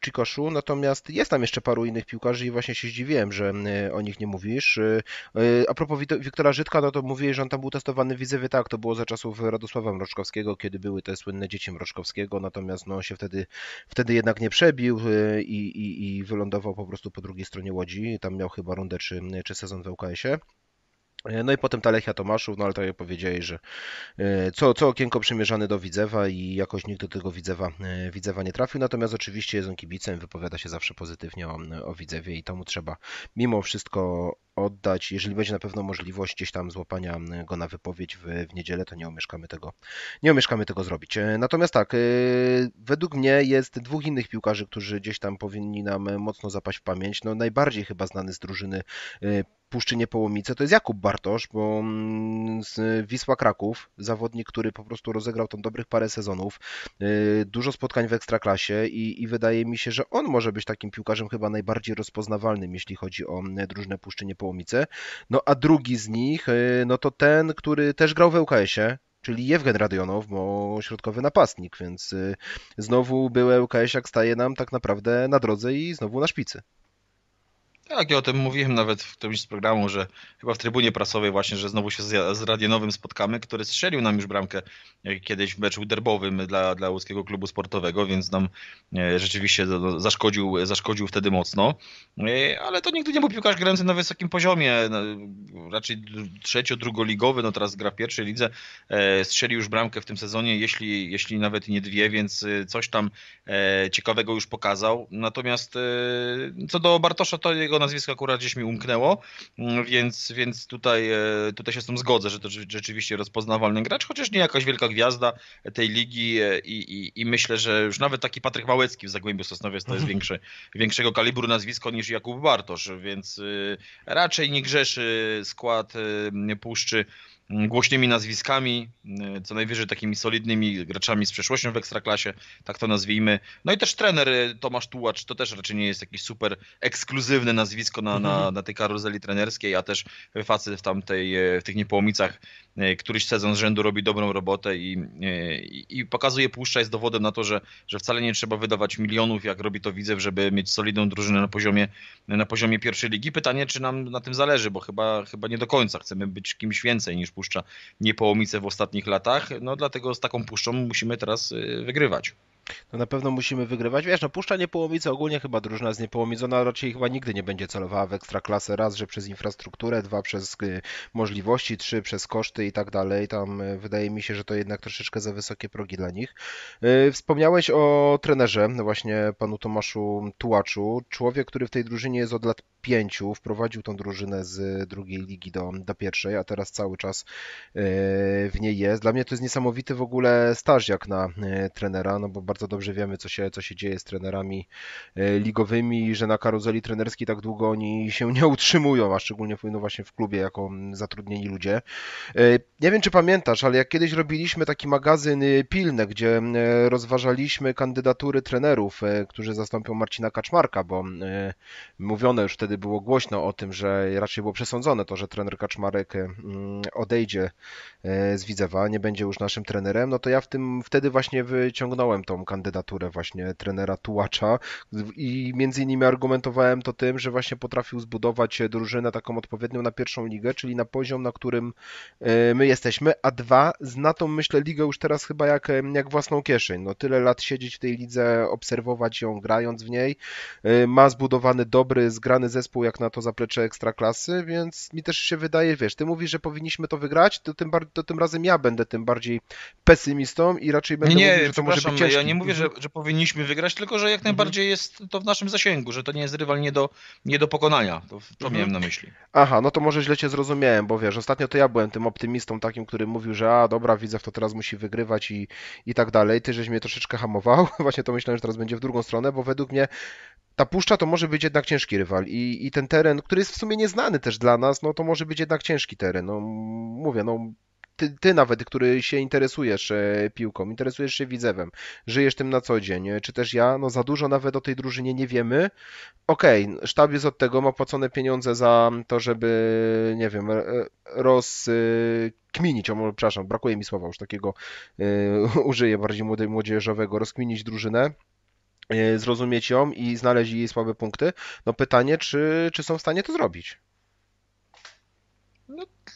Speaker 4: Czikoszu, natomiast jest tam jeszcze paru innych piłkarzy i właśnie się zdziwiłem, że o nich nie mówisz. A propos Wiktora Żydka, no to mówiłeś, że on tam był testowany w Widzewie, tak, to było za czasów Radosława Mroczkowskiego, kiedy były te słynne dzieci Mroczkowskiego, natomiast no się wtedy, wtedy jednak nie przebił i, i, i wylądował po prostu po drugiej stronie Łodzi, tam miał chyba rundę czy, czy sezon w UKS-ie. No i potem ta Lechia Tomaszów, no ale tak jak powiedzieli, że e, co, co okienko przymierzany do Widzewa i jakoś nikt do tego Widzewa, e, Widzewa nie trafił, natomiast oczywiście jest on kibicem, wypowiada się zawsze pozytywnie o, o Widzewie i to mu trzeba mimo wszystko oddać. Jeżeli będzie na pewno możliwość gdzieś tam złapania go na wypowiedź w, w niedzielę, to nie omieszkamy tego, nie omieszkamy tego zrobić. Natomiast tak, według mnie jest dwóch innych piłkarzy, którzy gdzieś tam powinni nam mocno zapaść w pamięć. No najbardziej chyba znany z drużyny Puszczynie Połomice, to jest Jakub Bartosz, bo mm, z Wisła Kraków, zawodnik, który po prostu rozegrał tam dobrych parę sezonów, dużo spotkań w Ekstraklasie i, i wydaje mi się, że on może być takim piłkarzem chyba najbardziej rozpoznawalnym, jeśli chodzi o mm, drużynę Puszczynie Połomice. No a drugi z nich, y, no to ten, który też grał w ŁKS-ie, czyli Jewgen Radionow, bo środkowy napastnik, więc y, znowu był ŁKS, jak staje nam tak naprawdę na drodze i znowu na szpicy.
Speaker 5: Tak, ja o tym mówiłem nawet w którymś z programu, że chyba w trybunie prasowej właśnie, że znowu się z, z spotkamy, który strzelił nam już bramkę e, kiedyś w meczu derbowym dla, dla łódzkiego klubu sportowego, więc nam e, rzeczywiście zaszkodził, zaszkodził wtedy mocno. E, ale to nigdy nie był piłkarz grający na wysokim poziomie, raczej trzecio-drugoligowy, no teraz gra w pierwszej lidze, strzelił już bramkę w tym sezonie, jeśli, jeśli nawet nie dwie, więc coś tam ciekawego już pokazał. Natomiast co do Bartosza, to jego nazwisko akurat gdzieś mi umknęło, mm, więc, więc tutaj, e, tutaj się z tym zgodzę, że to rzeczywiście rozpoznawalny gracz, chociaż nie jakaś wielka gwiazda tej ligi e, i, i, i myślę, że już nawet taki Patryk Małecki w Zagłębiu Sosnowiec to jest mhm. większe, większego kalibru nazwisko niż Jakub Bartosz, więc e, raczej nie grzeszy skład Puszczy głośnymi nazwiskami, y, co najwyżej takimi solidnymi graczami z przeszłością w Ekstraklasie, tak to nazwijmy. No i też trener y, Tomasz Tułacz, to też raczej nie jest jakieś super ekskluzywne nazwisko na, na, mhm. na tej karuzeli trenerskiej, a też facet w tamtej, y, w tych niepołomicach któryś sezon z rzędu robi dobrą robotę i, i, i pokazuje Puszcza jest dowodem na to, że, że wcale nie trzeba wydawać milionów, jak robi to Widzew, żeby mieć solidną drużynę na poziomie, na poziomie pierwszej ligi. Pytanie, czy nam na tym zależy, bo chyba, chyba nie do końca chcemy być kimś więcej niż puszcza niepołomice w ostatnich latach. No dlatego z taką puszczą musimy teraz y, wygrywać.
Speaker 4: No na pewno musimy wygrywać. Wiesz, no Puszcza Niepołomice ogólnie chyba drużyna z Niepołomicona raczej chyba nigdy nie będzie celowała w ekstraklasę. Raz, że przez infrastrukturę, dwa przez y, możliwości, trzy przez koszty i tak dalej. Tam y, wydaje mi się, że to jednak troszeczkę za wysokie progi dla nich. Wspomniałeś o trenerze, właśnie panu Tomaszu Tułaczu. Człowiek, który w tej drużynie jest od lat pięciu, wprowadził tą drużynę z drugiej ligi do, do pierwszej, a teraz cały czas w niej jest. Dla mnie to jest niesamowity w ogóle staż jak na trenera, no bo bardzo dobrze wiemy, co się, co się dzieje z trenerami e, ligowymi, że na karuzeli trenerskiej tak długo oni się nie utrzymują, a szczególnie no właśnie w klubie jako zatrudnieni ludzie. Nie wiem, czy pamiętasz, ale jak kiedyś robiliśmy taki magazyn Pilne, gdzie rozważaliśmy kandydatury trenerów, którzy zastąpią Marcina Kaczmarka, bo mówiono już wtedy było głośno o tym, że raczej było przesądzone to, że trener Kaczmarek odejdzie e, z Widzewa, nie będzie już naszym trenerem, no to ja w tym wtedy właśnie wyciągnąłem tą kandydaturę właśnie trenera Tułacza i między innymi argumentowałem to tym, że właśnie potrafił zbudować drużynę taką odpowiednią na pierwszą ligę, czyli na poziom, na którym e, my jesteśmy, a dwa, zna tą myślę ligę już teraz chyba jak, jak własną kieszeń. No tyle lat siedzieć w tej lidze, obserwować ją, grając w niej, e, ma zbudowany dobry, zgrany zespół jak na to zaplecze ekstraklasy, więc mi też się wydaje, wiesz, ty mówisz, że powinniśmy to wygrać, to tym, to tym razem ja będę tym bardziej pesymistą i raczej będę
Speaker 5: nie,
Speaker 4: mówił, że to może być ciężki.
Speaker 5: ja nie mówię, że, że powinniśmy wygrać, tylko że jak najbardziej mhm. jest to w naszym zasięgu, że to nie jest rywal nie do, nie do pokonania. To, to mhm. miałem na myśli.
Speaker 4: Aha, no to może źle cię zrozumiałem, bo wiesz, ostatnio to ja byłem tym optymistą takim, który mówił, że a dobra, widzę, to teraz musi wygrywać i, i tak dalej. Ty żeś mnie troszeczkę hamował, [LAUGHS] właśnie to myślałem, że teraz będzie w drugą stronę, bo według mnie ta puszcza to może być jednak ciężki rywal i, i ten teren, który jest w sumie nieznany też dla nas, no to może być jednak ciężki teren. No mówię, no ty, ty nawet, który się interesujesz e, piłką, interesujesz się widzewem, żyjesz tym na co dzień, czy też ja, no za dużo nawet o tej drużynie nie wiemy. Okej, okay, sztab jest od tego, ma płacone pieniądze za to, żeby, nie wiem, rozkminić, o, przepraszam, brakuje mi słowa już takiego, e, [LAUGHS] użyję bardziej młodzieżowego, rozkminić drużynę E, zrozumieć ją i znaleźć jej słabe punkty. No pytanie, czy, czy są w stanie to zrobić?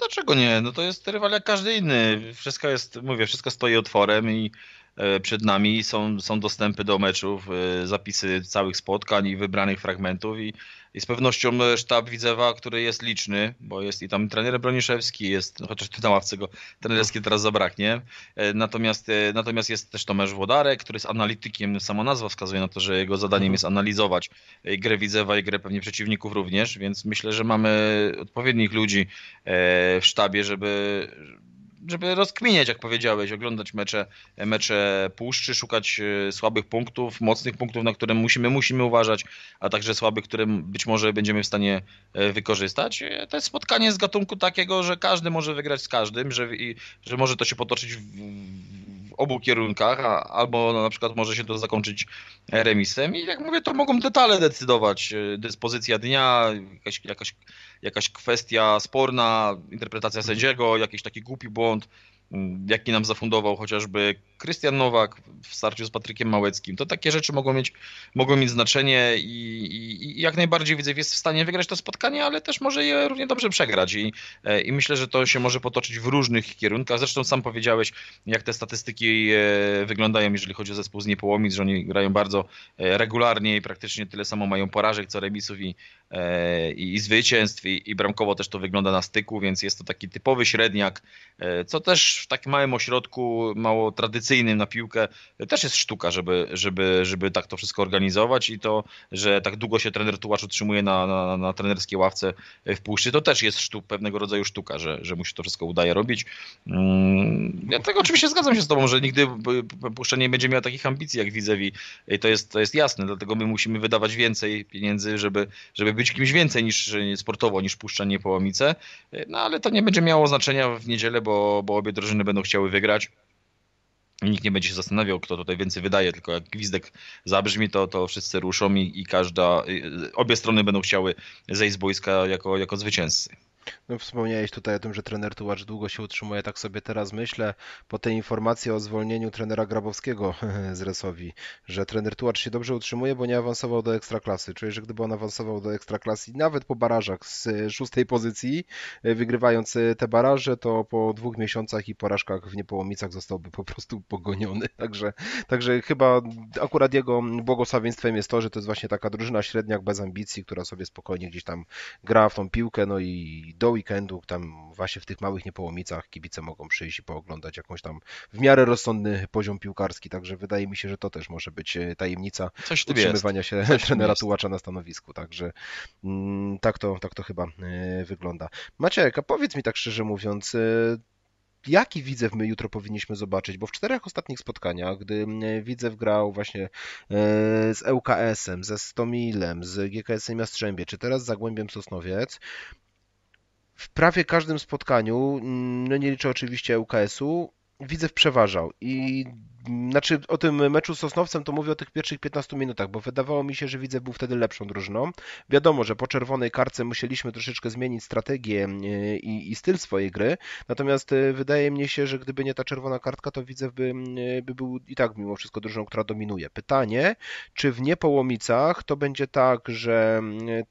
Speaker 5: Dlaczego nie? No to jest rywal jak każdy inny. Wszystko jest, mówię, wszystko stoi otworem i E, przed nami, są, są dostępy do meczów, e, zapisy całych spotkań i wybranych fragmentów i, i z pewnością sztab Widzewa, który jest liczny, bo jest i tam trener Broniszewski, jest, no chociaż tu na ławce go trenerskiej teraz zabraknie, e, natomiast, natomiast jest też Tomasz Włodarek, który jest analitykiem, sama nazwa wskazuje na to, że jego zadaniem mhm. jest analizować grę Widzewa i grę pewnie przeciwników również, więc myślę, że mamy odpowiednich ludzi w sztabie, żeby żeby rozkminiać, jak powiedziałeś, oglądać mecze, mecze puszczy, szukać e, słabych punktów, mocnych punktów, na które musimy, musimy uważać, a także słabych, które być może będziemy w stanie e, wykorzystać. E, to jest spotkanie z gatunku takiego, że każdy może wygrać z każdym, że, i, że może to się potoczyć w, w obu kierunkach, a, albo no, na przykład może się to zakończyć remisem i jak mówię, to mogą detale decydować, dyspozycja dnia, jakaś, jakaś jakaś kwestia sporna, interpretacja mhm. sędziego, jakiś taki głupi błąd, jaki nam zafundował chociażby Krystian Nowak w starciu z Patrykiem Małeckim. To takie rzeczy mogą mieć, mogą mieć znaczenie i, i, jak najbardziej Widzew jest w stanie wygrać to spotkanie, ale też może je równie dobrze przegrać i, i myślę, że to się może potoczyć w różnych kierunkach. Zresztą sam powiedziałeś, jak te statystyki wyglądają, jeżeli chodzi o zespół z Niepołomic, że oni grają bardzo regularnie i praktycznie tyle samo mają porażek co remisów i, i, i zwycięstw i, i bramkowo też to wygląda na styku, więc jest to taki typowy średniak, co też w takim małym ośrodku, mało tradycyjnym na piłkę, też jest sztuka, żeby, żeby, żeby tak to wszystko organizować i to, że tak długo się trener Tułacz utrzymuje na, na, na trenerskiej ławce w Puszczy, to też jest sztuk, pewnego rodzaju sztuka, że, że mu się to wszystko udaje robić. Mm, ja tego oczywiście zgadzam się z tobą, że nigdy Puszcza nie będzie miała takich ambicji jak Widzewi to jest, to jest jasne, dlatego my musimy wydawać więcej pieniędzy, żeby, żeby być kimś więcej niż sportowo, niż Puszcza Niepołomice, no ale to nie będzie miało znaczenia w niedzielę, bo, bo obie drużyny będą chciały wygrać. Nikt nie będzie się zastanawiał, kto tutaj więcej wydaje, tylko jak gwizdek zabrzmi, to, to wszyscy ruszą i, i każda, obie strony będą chciały zejść z boiska jako, jako zwycięzcy.
Speaker 4: No, wspomniałeś tutaj o tym, że trener Tułacz długo się utrzymuje, tak sobie teraz myślę, po tej informacji o zwolnieniu trenera Grabowskiego [LAUGHS] z Resowi, że trener Tułacz się dobrze utrzymuje, bo nie awansował do ekstraklasy. Czuję, że gdyby on awansował do ekstraklasy, nawet po barażach z szóstej pozycji, wygrywając te baraże, to po dwóch miesiącach i porażkach w Niepołomicach zostałby po prostu [LAUGHS] pogoniony. Także, także chyba akurat jego błogosławieństwem jest to, że to jest właśnie taka drużyna średniak bez ambicji, która sobie spokojnie gdzieś tam gra w tą piłkę, no i do weekendu tam właśnie w tych małych niepołomicach kibice mogą przyjść i pooglądać jakąś tam w miarę rozsądny poziom piłkarski, także wydaje mi się, że to też może być e, tajemnica Coś utrzymywania jest. się Coś trenera Tułacza na stanowisku, także mm, tak, to, tak to chyba e, wygląda. Maciek, a powiedz mi tak szczerze mówiąc, e, jaki Widzew my jutro powinniśmy zobaczyć, bo w czterech ostatnich spotkaniach, gdy Widzew grał właśnie z ŁKS-em, ze Stomilem, z GKS-em Jastrzębie, czy teraz z Zagłębiem Sosnowiec, w prawie każdym spotkaniu, mm, no nie liczę oczywiście UKS-u, Widzew przeważał i znaczy o tym meczu z Sosnowcem to mówię o tych pierwszych 15 minutach, bo wydawało mi się, że widzę był wtedy lepszą drużyną. Wiadomo, że po czerwonej karce musieliśmy troszeczkę zmienić strategię e, i, i styl swojej gry, natomiast e, wydaje mi się, że gdyby nie ta czerwona kartka, to widzę by, e, by był i tak mimo wszystko drużyną, która dominuje. Pytanie, czy w Niepołomicach to będzie tak, że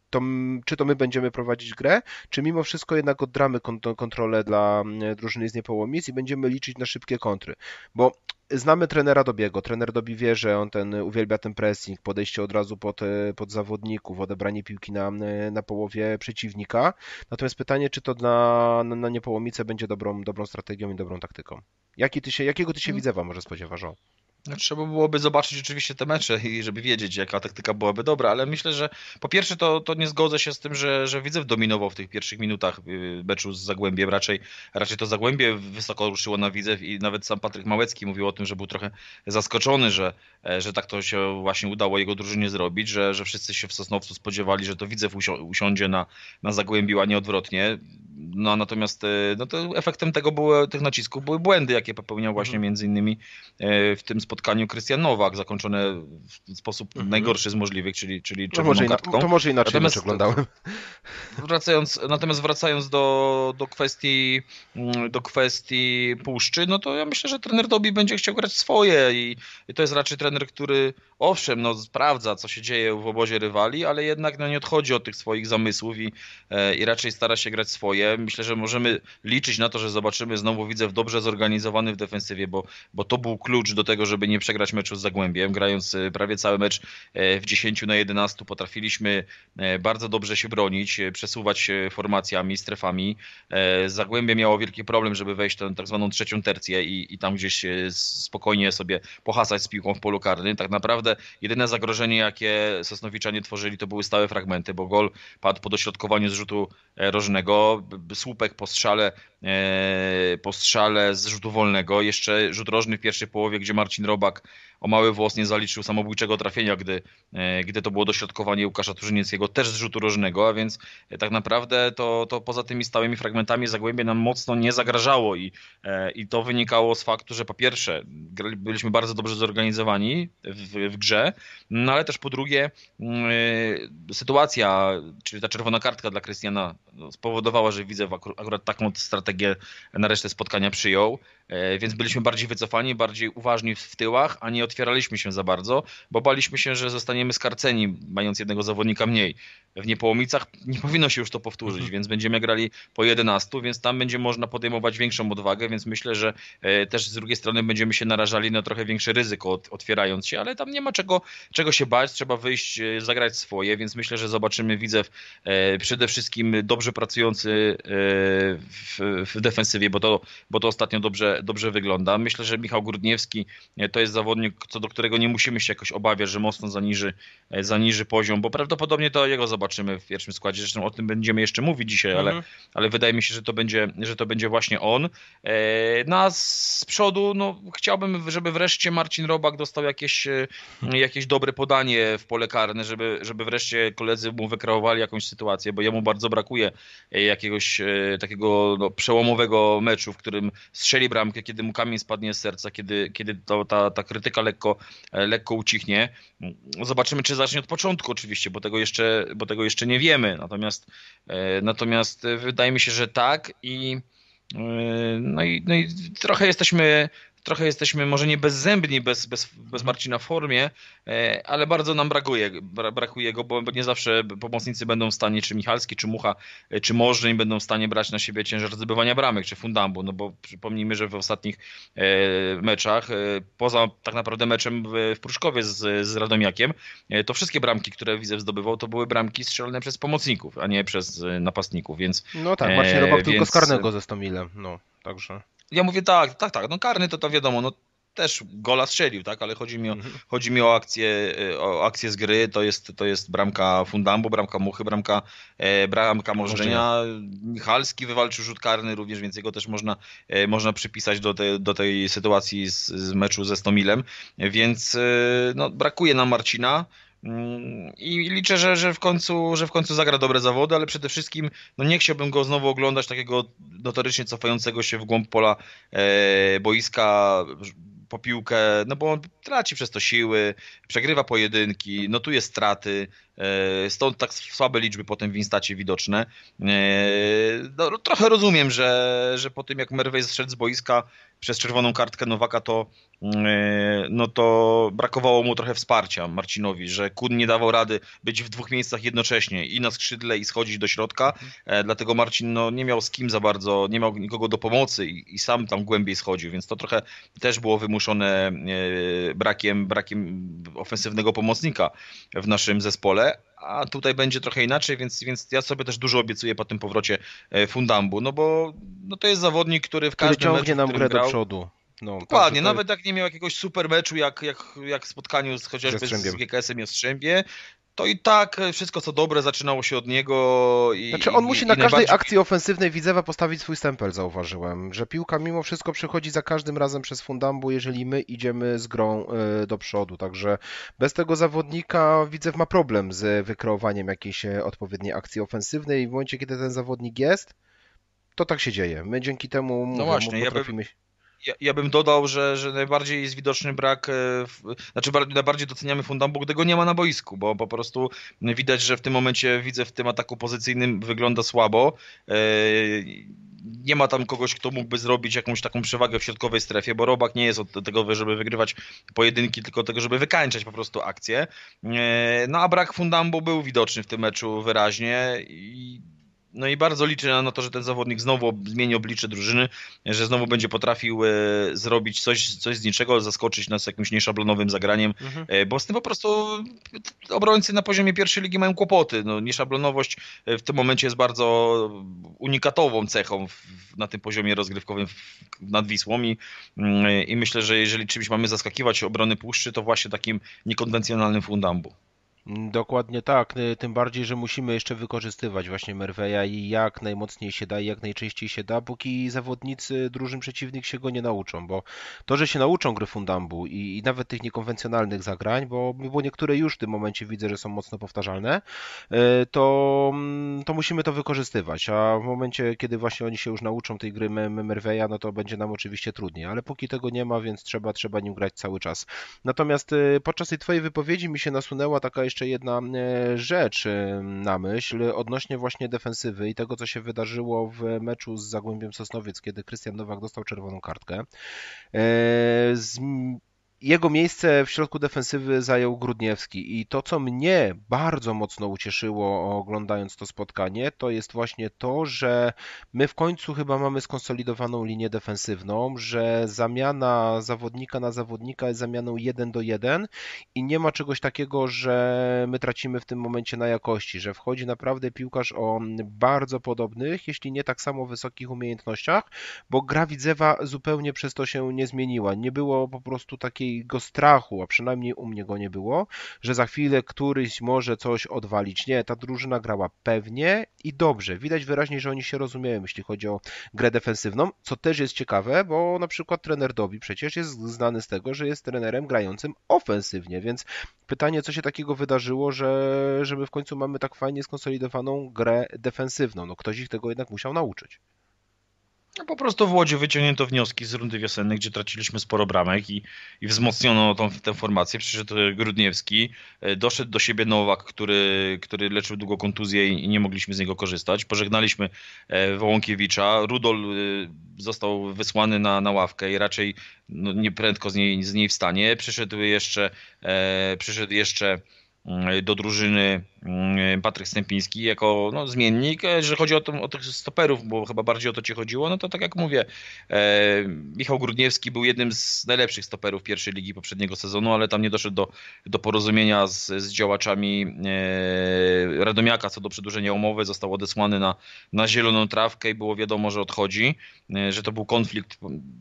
Speaker 4: to, czy to my będziemy prowadzić grę, czy mimo wszystko jednak oddramy kontrolę dla drużyny z Niepołomic i będziemy liczyć na szybkie kontry, bo znamy trenera Dobiego. Trener Dobi wie, że on ten uwielbia ten pressing, podejście od razu pod, e, pod zawodników, odebranie piłki na, e, na połowie przeciwnika. Natomiast pytanie, czy to na, na, na niepołomice będzie dobrą, dobrą strategią i dobrą taktyką. Jaki ty się, jakiego ty się hmm. widzewa może spodziewasz?
Speaker 5: No, trzeba byłoby zobaczyć oczywiście te mecze i żeby wiedzieć, jaka taktyka byłaby dobra, ale myślę, że po pierwsze to, to nie zgodzę się z tym, że, że Widzew dominował w tych pierwszych minutach y, meczu z Zagłębiem. Raczej, raczej to Zagłębie wysoko ruszyło na Widzew i nawet sam Patryk Małecki mówił o tym, że był trochę zaskoczony, że, e, że tak to się właśnie udało jego drużynie zrobić, że, że wszyscy się w Sosnowcu spodziewali, że to Widzew usiądzie na, na Zagłębiu, a nie odwrotnie. No natomiast e, no to efektem tego były, tych nacisków były błędy, jakie popełniał właśnie mhm. między innymi e, w tym spotkaniu Krystian Nowak, zakończone w sposób mhm. najgorszy z możliwych, czyli, czyli
Speaker 4: no może kartką. To może inaczej natomiast, oglądałem. [LAUGHS]
Speaker 5: Wracając, natomiast wracając do, do, kwestii, mm, do kwestii Puszczy, no to ja myślę, że trener Dobi będzie chciał grać swoje i, i to jest raczej trener, który owszem, no, sprawdza, co się dzieje w obozie rywali, ale jednak no, nie odchodzi od tych swoich zamysłów i, e, i raczej stara się grać swoje. Myślę, że możemy liczyć na to, że zobaczymy znowu widzę w dobrze zorganizowany w defensywie, bo, bo to był klucz do tego, żeby nie przegrać meczu z Zagłębiem. Grając e, prawie cały mecz e, w 10 na 11 potrafiliśmy bardzo dobrze się bronić, przesuwać formacjami, strefami. Zagłębie miało wielki problem, żeby wejść tę tak zwaną trzecią tercję i, i tam gdzieś spokojnie sobie pohasać z piłką w polu karnym. Tak naprawdę jedyne zagrożenie, jakie Sosnowiczanie tworzyli, to były stałe fragmenty, bo gol padł po dośrodkowaniu z rzutu e, rożnego, słupek po strzale, e, po strzale z rzutu wolnego, jeszcze rzut rożny w pierwszej połowie, gdzie Marcin Robak o mały włos nie zaliczył samobójczego trafienia, gdy, e, gdy to było dośrodkowanie Łukasza Turzynieckiego też z rzutu rożnego, a więc tak naprawdę to, to poza tymi stałymi fragmentami Zagłębie nam mocno nie zagrażało i, i to wynikało z faktu, że po pierwsze byliśmy bardzo dobrze zorganizowani w, w grze, no ale też po drugie mm, sytuacja, czyli ta czerwona kartka dla Krystiana no, spowodowała, że Widzew akurat taką strategię na resztę spotkania przyjął. E, więc byliśmy bardziej wycofani, bardziej uważni w tyłach, a nie otwieraliśmy się za bardzo, bo baliśmy się, że zostaniemy skarceni, mając jednego zawodnika mniej. W Niepołomicach nie powinno się już to powtórzyć, mhm. więc będziemy grali po 11, więc tam będzie można podejmować większą odwagę, więc myślę, że e, też z drugiej strony będziemy się narażali na trochę większe ryzyko otwierając się, ale tam nie ma czego, czego się bać, trzeba wyjść, e, zagrać swoje, więc myślę, że zobaczymy Widzew przede wszystkim dobrze pracujący w, w defensywie, bo to, bo to ostatnio dobrze, dobrze wygląda. Myślę, że Michał Grudniewski e, to jest zawodnik, co do którego nie musimy się jakoś obawiać, że mocno zaniży, e, zaniży poziom, bo prawdopodobnie to jego zobaczymy w pierwszym składzie. Zresztą o tym będziemy jeszcze mówić dzisiaj, ale, mhm. ale wydaje mi się, że to będzie, że to będzie właśnie on. E, no a z przodu no, chciałbym, żeby wreszcie Marcin Robak dostał jakieś, jakieś dobre podanie w pole karne, żeby, żeby wreszcie koledzy mu wykreowali jakąś sytuację, bo jemu bardzo brakuje jakiegoś takiego no, przełomowego meczu, w którym strzeli bramkę bramkę, kiedy mu kamień spadnie z serca, kiedy, kiedy to, ta, ta krytyka lekko, e, lekko ucichnie. Zobaczymy, czy zacznie od początku oczywiście, bo tego jeszcze, bo tego jeszcze nie wiemy. Natomiast, e, natomiast wydaje mi się, że tak i e, no i, no i trochę jesteśmy trochę jesteśmy może nie bezzębni bez, bez, bez Marcina w formie, e, ale bardzo nam brakuje, brakuje go, bo nie zawsze pomocnicy będą w stanie, czy Michalski, czy Mucha, e, czy Możdżeń będą w stanie brać na siebie ciężar zdobywania bramek, czy Fundambu, no bo przypomnijmy, że w ostatnich e, meczach, poza tak naprawdę meczem w Pruszkowie z, z Radomiakiem, to wszystkie bramki, które Widzew zdobywał, to były bramki strzelone przez pomocników, a nie przez napastników, więc...
Speaker 4: No tak, Marcin Robak więc... tylko z karnego ze Stomilem, no, także
Speaker 5: ja mówię tak, tak, tak, no karny to to wiadomo, no też gola strzelił, tak, ale chodzi mi o, mhm. chodzi mi o akcję, o akcję z gry, to jest, to jest bramka Fundambu, bramka Muchy, bramka, e, bramka Możdżenia. Michalski wywalczył rzut karny również, więc jego też można, e, można przypisać do, te, do tej sytuacji z, z meczu ze Stomilem, więc e, no, brakuje nam Marcina, I liczę, że, że, w końcu, że w końcu zagra dobre zawody, ale przede wszystkim no nie chciałbym go znowu oglądać takiego notorycznie cofającego się w głąb pola e, boiska po piłkę, no bo on traci przez to siły, przegrywa pojedynki, notuje straty, e, stąd tak słabe liczby potem w Instacie widoczne. E, no, trochę rozumiem, że, że po tym jak Merwej zszedł z boiska przez czerwoną kartkę Nowaka, to, mm, e, no to brakowało mu trochę wsparcia Marcinowi, że Kun nie dawał rady być w dwóch miejscach jednocześnie i na skrzydle i schodzić do środka, mhm. dlatego Marcin no, nie miał z kim za bardzo, nie miał nikogo do pomocy i, i sam tam głębiej schodził, więc to trochę też było wymuszone e, brakiem, brakiem ofensywnego pomocnika w naszym zespole, a tutaj będzie trochę inaczej, więc, więc ja sobie też dużo obiecuję po tym powrocie e, Fundambu, no bo no to jest zawodnik, który w każdym
Speaker 4: który ciągnie nam grę grał, do przodu. No,
Speaker 5: Dokładnie, nawet jak nie miał jakiegoś super meczu, jak, jak, jak w spotkaniu z, chociażby z GKS-em Jastrzębie, to i tak wszystko co dobre zaczynało się od niego. I,
Speaker 4: znaczy on musi i, na i każdej najbardziej... akcji ofensywnej Widzewa postawić swój stempel, zauważyłem, że piłka mimo wszystko przychodzi za każdym razem przez fundambu, jeżeli my idziemy z grą y, do przodu, także bez tego zawodnika Widzew ma problem z wykreowaniem jakiejś e, odpowiedniej akcji ofensywnej i w momencie, kiedy ten zawodnik jest, to tak się dzieje. My dzięki temu no mówię, właśnie, potrafimy... Ja bym
Speaker 5: ja, ja, bym dodał, że, że najbardziej jest widoczny brak, e, znaczy najbardziej doceniamy Fundambu, gdy go nie ma na boisku, bo po prostu widać, że w tym momencie widzę w tym ataku pozycyjnym wygląda słabo. E, nie ma tam kogoś, kto mógłby zrobić jakąś taką przewagę w środkowej strefie, bo Robak nie jest od tego, żeby wygrywać pojedynki, tylko tego, żeby wykańczać po prostu akcję. E, no a brak Fundambu był widoczny w tym meczu wyraźnie i no i bardzo liczę na to, że ten zawodnik znowu zmieni oblicze drużyny, że znowu będzie potrafił e, zrobić coś, coś z niczego, zaskoczyć nas jakimś nieszablonowym zagraniem, mhm. E, bo z tym po prostu obrońcy na poziomie pierwszej ligi mają kłopoty. No, nieszablonowość e, w tym momencie jest bardzo unikatową cechą na tym poziomie rozgrywkowym nad Wisłą i, mm, i myślę, że jeżeli czymś mamy zaskakiwać obrony Puszczy, to właśnie takim niekonwencjonalnym fundambu.
Speaker 4: Dokładnie tak, y, tym bardziej, że musimy jeszcze wykorzystywać właśnie Merveja i jak najmocniej się da i jak najczęściej się da, póki zawodnicy drużyn przeciwnych się go nie nauczą, bo to, że się nauczą gry Fundambu i, i nawet tych niekonwencjonalnych zagrań, bo, bo niektóre już w tym momencie widzę, że są mocno powtarzalne, y, to, mm, to musimy to wykorzystywać, a w momencie, kiedy właśnie oni się już nauczą tej gry Merveja, no to będzie nam oczywiście trudniej, ale póki tego nie ma, więc trzeba, trzeba nim grać cały czas. Natomiast y, podczas tej twojej wypowiedzi mi się nasunęła taka jeszcze jedna rzecz na myśl odnośnie właśnie defensywy i tego, co się wydarzyło w meczu z Zagłębiem Sosnowiec, kiedy Krystian Nowak dostał czerwoną kartkę. Z jego miejsce w środku defensywy zajął Grudniewski i to, co mnie bardzo mocno ucieszyło oglądając to spotkanie, to jest właśnie to, że my w końcu chyba mamy skonsolidowaną linię defensywną, że zamiana zawodnika na zawodnika jest zamianą 1 do 1 i nie ma czegoś takiego, że my tracimy w tym momencie na jakości, że wchodzi naprawdę piłkarz o bardzo podobnych, jeśli nie tak samo wysokich umiejętnościach, bo gra Widzewa zupełnie przez to się nie zmieniła. Nie było po prostu takiej takiego strachu, a przynajmniej u mnie go nie było, że za chwilę któryś może coś odwalić. Nie, ta drużyna grała pewnie i dobrze. Widać wyraźnie, że oni się rozumieją, jeśli chodzi o grę defensywną, co też jest ciekawe, bo na przykład trener Dobi przecież jest znany z tego, że jest trenerem grającym ofensywnie, więc pytanie, co się takiego wydarzyło, że, że my w końcu mamy tak fajnie skonsolidowaną grę defensywną. No ktoś ich tego jednak musiał nauczyć.
Speaker 5: No po prostu w Łodzi wyciągnięto wnioski z rundy wiosennej, gdzie traciliśmy sporo bramek i, i wzmocniono tą, tę formację. Przyszedł Grudniewski, e, doszedł do siebie Nowak, który, który leczył długo kontuzję i nie mogliśmy z niego korzystać. Pożegnaliśmy e, Wołąkiewicza. Rudol e, został wysłany na, na ławkę i raczej no, z niej, z niej wstanie. Przyszedł jeszcze, przyszedł jeszcze do drużyny mm, Patryk Stępiński jako no, zmiennik. Jeżeli chodzi o, to, o tych stoperów, bo chyba bardziej o to ci chodziło, no to tak jak mówię, e, Michał Grudniewski był jednym z najlepszych stoperów pierwszej ligi poprzedniego sezonu, ale tam nie doszedł do, do porozumienia z, z działaczami e, Radomiaka co do przedłużenia umowy. Został odesłany na, na zieloną trawkę i było wiadomo, że odchodzi, e, że to był konflikt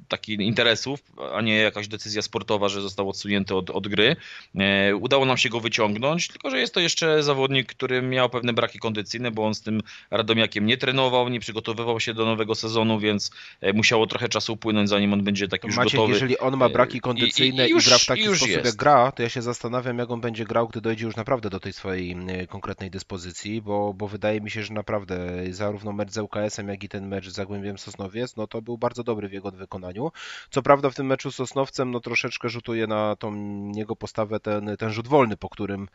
Speaker 5: taki interesów, a nie jakaś decyzja sportowa, że został odsunięty od, od gry. E, udało nam się go wyciągnąć tylko że jest to jeszcze zawodnik, który miał pewne braki kondycyjne, bo on z tym Radomiakiem nie trenował, nie przygotowywał się do nowego sezonu, więc e, musiało trochę czasu upłynąć, zanim on będzie taki już Maciek, gotowy.
Speaker 4: jeżeli on ma braki e, kondycyjne i, i, i, już, i gra w taki sposób jest. jak gra, to ja się zastanawiam, jak on będzie grał, gdy dojdzie już naprawdę do tej swojej konkretnej dyspozycji, bo, bo wydaje mi się, że naprawdę zarówno mecz z ŁKS-em, jak i ten mecz z Zagłębiem Sosnowiec, no to był bardzo dobry w jego wykonaniu. Co prawda w tym meczu z Sosnowcem, no troszeczkę rzutuje na tą jego postawę ten, ten rzut wolny, po którym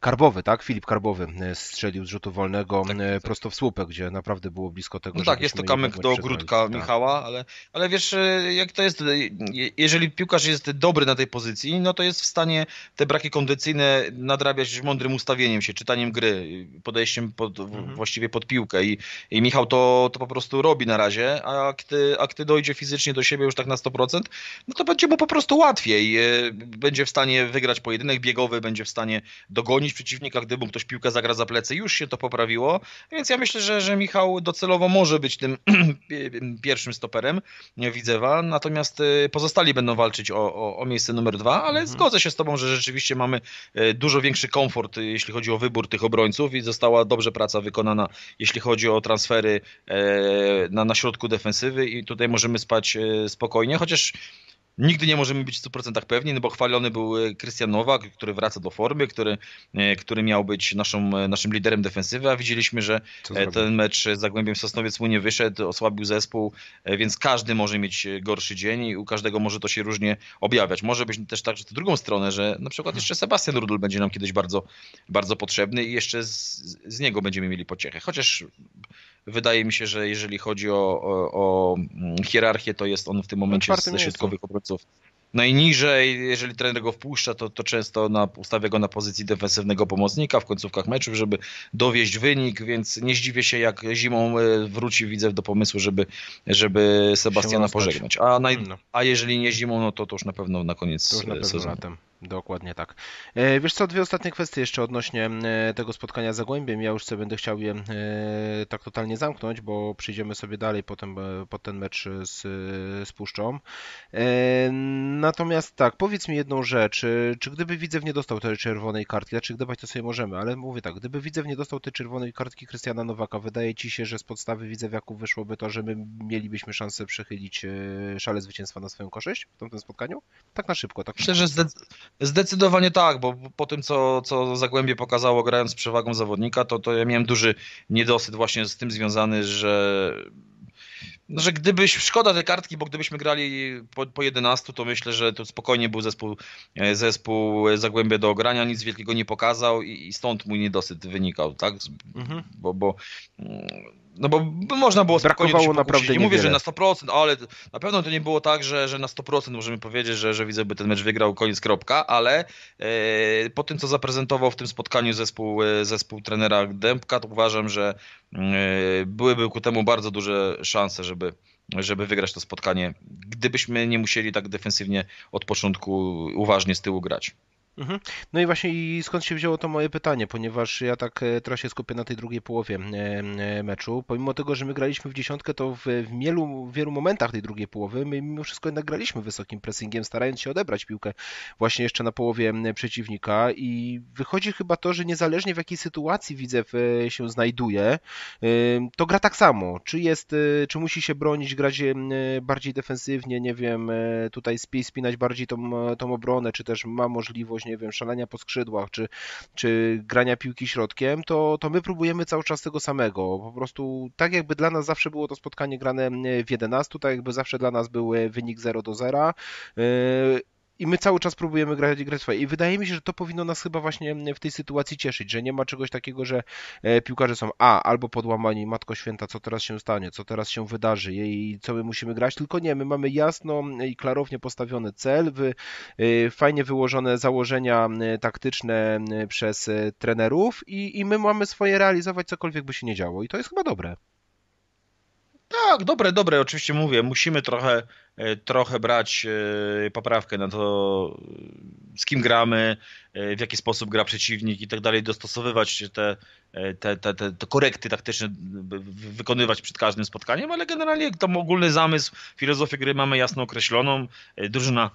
Speaker 4: Karbowy, tak? Filip Karbowy e, strzelił z rzutu wolnego tak, e, tak. prosto w słupek, gdzie naprawdę było blisko tego,
Speaker 5: No tak, jest to kamyk do ogródka tak. Michała, ale, ale wiesz, e, jak to jest, jeżeli piłkarz jest dobry na tej pozycji, no to jest w stanie te braki kondycyjne nadrabiać mądrym ustawieniem się, czytaniem gry, podejściem pod, mhm. właściwie pod piłkę i, i Michał to, to po prostu robi na razie, a gdy, a gdy dojdzie fizycznie do siebie już tak na 100%, no to będzie mu po prostu łatwiej. Będzie w stanie wygrać pojedynek biegowy, będzie w stanie dogonić przeciwnika, gdy mu ktoś piłkę zagra za plecy. Już się to poprawiło, więc ja myślę, że, że Michał docelowo może być tym [CLEARS THROAT] pierwszym stoperem Widzewa, natomiast y, pozostali będą walczyć o, o, o miejsce numer dwa, ale mhm. zgodzę się z tobą, że rzeczywiście mamy y, dużo większy komfort, y, jeśli chodzi o wybór tych obrońców i została dobrze praca wykonana, jeśli chodzi o transfery na, na środku defensywy i tutaj możemy spać spokojnie, chociaż Nigdy nie możemy być w 100% pewni, no bo chwalony był e, Krystian Nowak, który wraca do formy, który, e, który miał być naszą, e, naszym liderem defensywy, a widzieliśmy, że ten mecz z Zagłębiem Sosnowiec mu nie wyszedł, osłabił zespół, więc każdy może mieć gorszy dzień i u każdego może to się różnie objawiać. Może być też tak, że w drugą stronę, że na przykład jeszcze Sebastian Rudl będzie nam kiedyś bardzo, bardzo potrzebny i jeszcze z, z niego będziemy mieli pociechę. Chociaż Wydaje mi się, że jeżeli chodzi o, o, o mm, hierarchię, to jest on w tym momencie z środkowych obrońców najniżej. Jeżeli trener go wpuszcza, to, to często na, ustawia go na pozycji defensywnego pomocnika w końcówkach meczów, żeby dowieść wynik, więc nie zdziwię się, jak zimą e, wróci widzę do pomysłu, żeby, żeby Sebastiana pożegnać. A, naj, no. a jeżeli nie zimą, no to, to już na pewno na koniec to już na pewno sezonu. Latem.
Speaker 4: Dokładnie tak. E, wiesz co, dwie ostatnie kwestie jeszcze odnośnie e, tego spotkania z Zagłębiem. Ja już sobie będę chciał je e, tak totalnie zamknąć, bo przyjdziemy sobie dalej potem pod ten mecz z, z Puszczą. Natomiast tak, powiedz mi jedną rzecz. Czy gdyby Widzew nie dostał tej czerwonej kartki, znaczy gdybać to sobie możemy, ale mówię tak, gdyby Widzew nie dostał tej czerwonej kartki Krystiana Nowaka, wydaje Ci się, że z podstawy Widzewiaków wyszłoby to, że my mielibyśmy szansę przechylić szale zwycięstwa na swoją korzyść w tym spotkaniu? Tak na szybko. Tak
Speaker 5: Myślę, że Zdecydowanie tak, bo po tym, co, co Zagłębie pokazało grając z przewagą zawodnika, to, to ja miałem duży niedosyt właśnie z tym związany, że no, że gdybyś, szkoda tej kartki, bo gdybyśmy grali po, po 11, to myślę, że to spokojnie był zespół, e, zespół Zagłębie do ogrania, nic wielkiego nie pokazał i, i stąd mój niedosyt wynikał, tak? Mhm. Bo, bo no bo można było spokojnie
Speaker 4: Brakowało naprawdę
Speaker 5: Nie mówię, że na 100%, ale na pewno to nie było tak, że, że na 100% możemy powiedzieć, że, że widzę, by ten mecz wygrał, koniec, kropka, ale e, po tym, co zaprezentował w tym spotkaniu zespół, e, zespół trenera Dębka, to uważam, że e, byłyby ku temu bardzo duże szanse, żeby, żeby wygrać to spotkanie, gdybyśmy nie musieli tak defensywnie od początku uważnie z tyłu grać.
Speaker 4: Mhm. No i właśnie i skąd się wzięło to moje pytanie, ponieważ ja tak e, teraz się skupię na tej drugiej połowie e, e, meczu. Pomimo tego, że my graliśmy w dziesiątkę, to w, w wielu, wielu momentach tej drugiej połowy my mimo wszystko jednak graliśmy wysokim pressingiem, starając się odebrać piłkę właśnie jeszcze na połowie przeciwnika i wychodzi chyba to, że niezależnie w jakiej sytuacji Widzew się znajduje, to gra tak samo. Czy jest, czy musi się bronić, grać bardziej defensywnie, nie wiem, tutaj spinać bardziej tą, tą obronę, czy też ma możliwość nie wiem, szalenia po skrzydłach, czy, czy grania piłki środkiem, to, to my próbujemy cały czas tego samego. Po prostu tak jakby dla nas zawsze było to spotkanie grane w 11, tak jakby zawsze dla nas był wynik 0 do 0 i my cały czas próbujemy grać, grać swoje. I wydaje mi się, że to powinno nas chyba właśnie w tej sytuacji cieszyć, że nie ma czegoś takiego, że e, piłkarze są a, albo podłamani, Matko Święta, co teraz się stanie, co teraz się wydarzy i co my musimy grać, tylko nie, my mamy jasno i klarownie postawiony cel, wy, e, fajnie wyłożone założenia e, taktyczne przez trenerów i, i my mamy swoje realizować, cokolwiek by się nie działo i to jest chyba dobre.
Speaker 5: Tak, dobre, dobre, oczywiście mówię, musimy trochę, e, trochę brać e, poprawkę na to, z kim gramy, e, w jaki sposób gra przeciwnik i tak dalej, dostosowywać te, te, te, te, korekty taktyczne, wykonywać przed każdym spotkaniem, ale generalnie tam ogólny zamysł, filozofię gry mamy jasno określoną, drużyna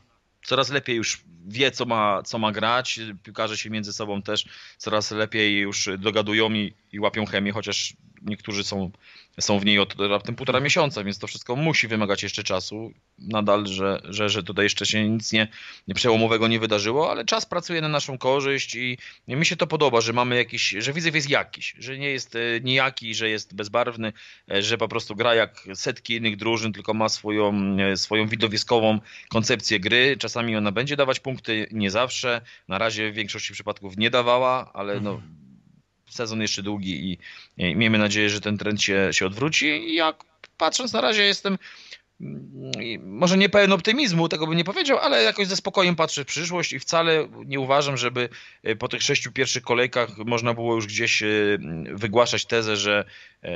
Speaker 5: coraz lepiej już wie, co ma, co ma grać. Piłkarze się między sobą też coraz lepiej już dogadują i, i łapią chemię, chociaż niektórzy są są w niej od raptem półtora miesiąca, więc to wszystko musi wymagać jeszcze czasu. Nadal, że, że, że tutaj jeszcze się nic nie, nie przełomowego nie wydarzyło, ale czas pracuje na naszą korzyść i mi się to podoba, że mamy jakiś, że Widzew jest jakiś, że nie jest e, nijaki, że jest bezbarwny, e, że po prostu gra jak setki innych drużyn, tylko ma swoją, e, swoją widowiskową koncepcję gry. Czasami ona będzie dawać punkty, nie zawsze. Na razie w większości przypadków nie dawała, ale no mhm sezon jeszcze długi i, miejmy nadzieję, że ten trend się, się odwróci. I jak patrząc na razie jestem mm, może nie pełen optymizmu, tego bym nie powiedział, ale jakoś ze spokojem patrzę w przyszłość i wcale nie uważam, żeby e, po tych sześciu pierwszych kolejkach można było już gdzieś e, wygłaszać tezę, że e,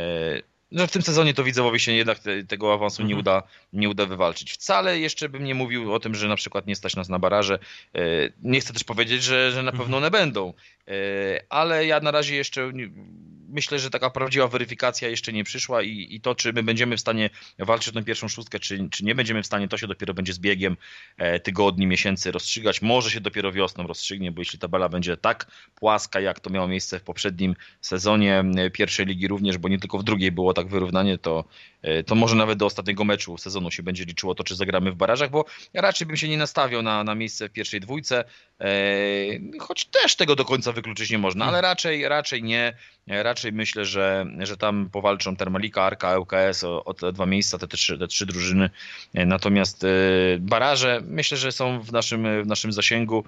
Speaker 5: że w tym sezonie to Widzewowi się jednak te, tego awansu nie, mhm. uda, nie uda wywalczyć. Wcale jeszcze bym nie mówił o tym, że na przykład nie stać nas na baraże. Nie chcę też powiedzieć, że, że na pewno mhm. one będą, ale ja na razie jeszcze myślę, że taka prawdziwa weryfikacja jeszcze nie przyszła i, i to, czy my będziemy w stanie walczyć o tę pierwszą szóstkę, czy, czy nie będziemy w stanie, to się dopiero będzie z biegiem e, tygodni, miesięcy rozstrzygać. Może się dopiero wiosną rozstrzygnie, bo jeśli tabela będzie tak płaska, jak to miało miejsce w poprzednim sezonie e, pierwszej ligi również, bo nie tylko w drugiej było tak wyrównanie, to, to może nawet do ostatniego meczu sezonu się będzie liczyło to, czy zagramy w barażach, bo ja raczej bym się nie nastawiał na, na miejsce w pierwszej dwójce, choć też tego do końca wykluczyć nie można, ale raczej, raczej nie. Raczej myślę, że, że tam powalczą Termalika, Arka, ŁKS o, o te dwa miejsca, te, te, trzy, te trzy drużyny. Natomiast e, baraże myślę, że są w naszym, w naszym zasięgu.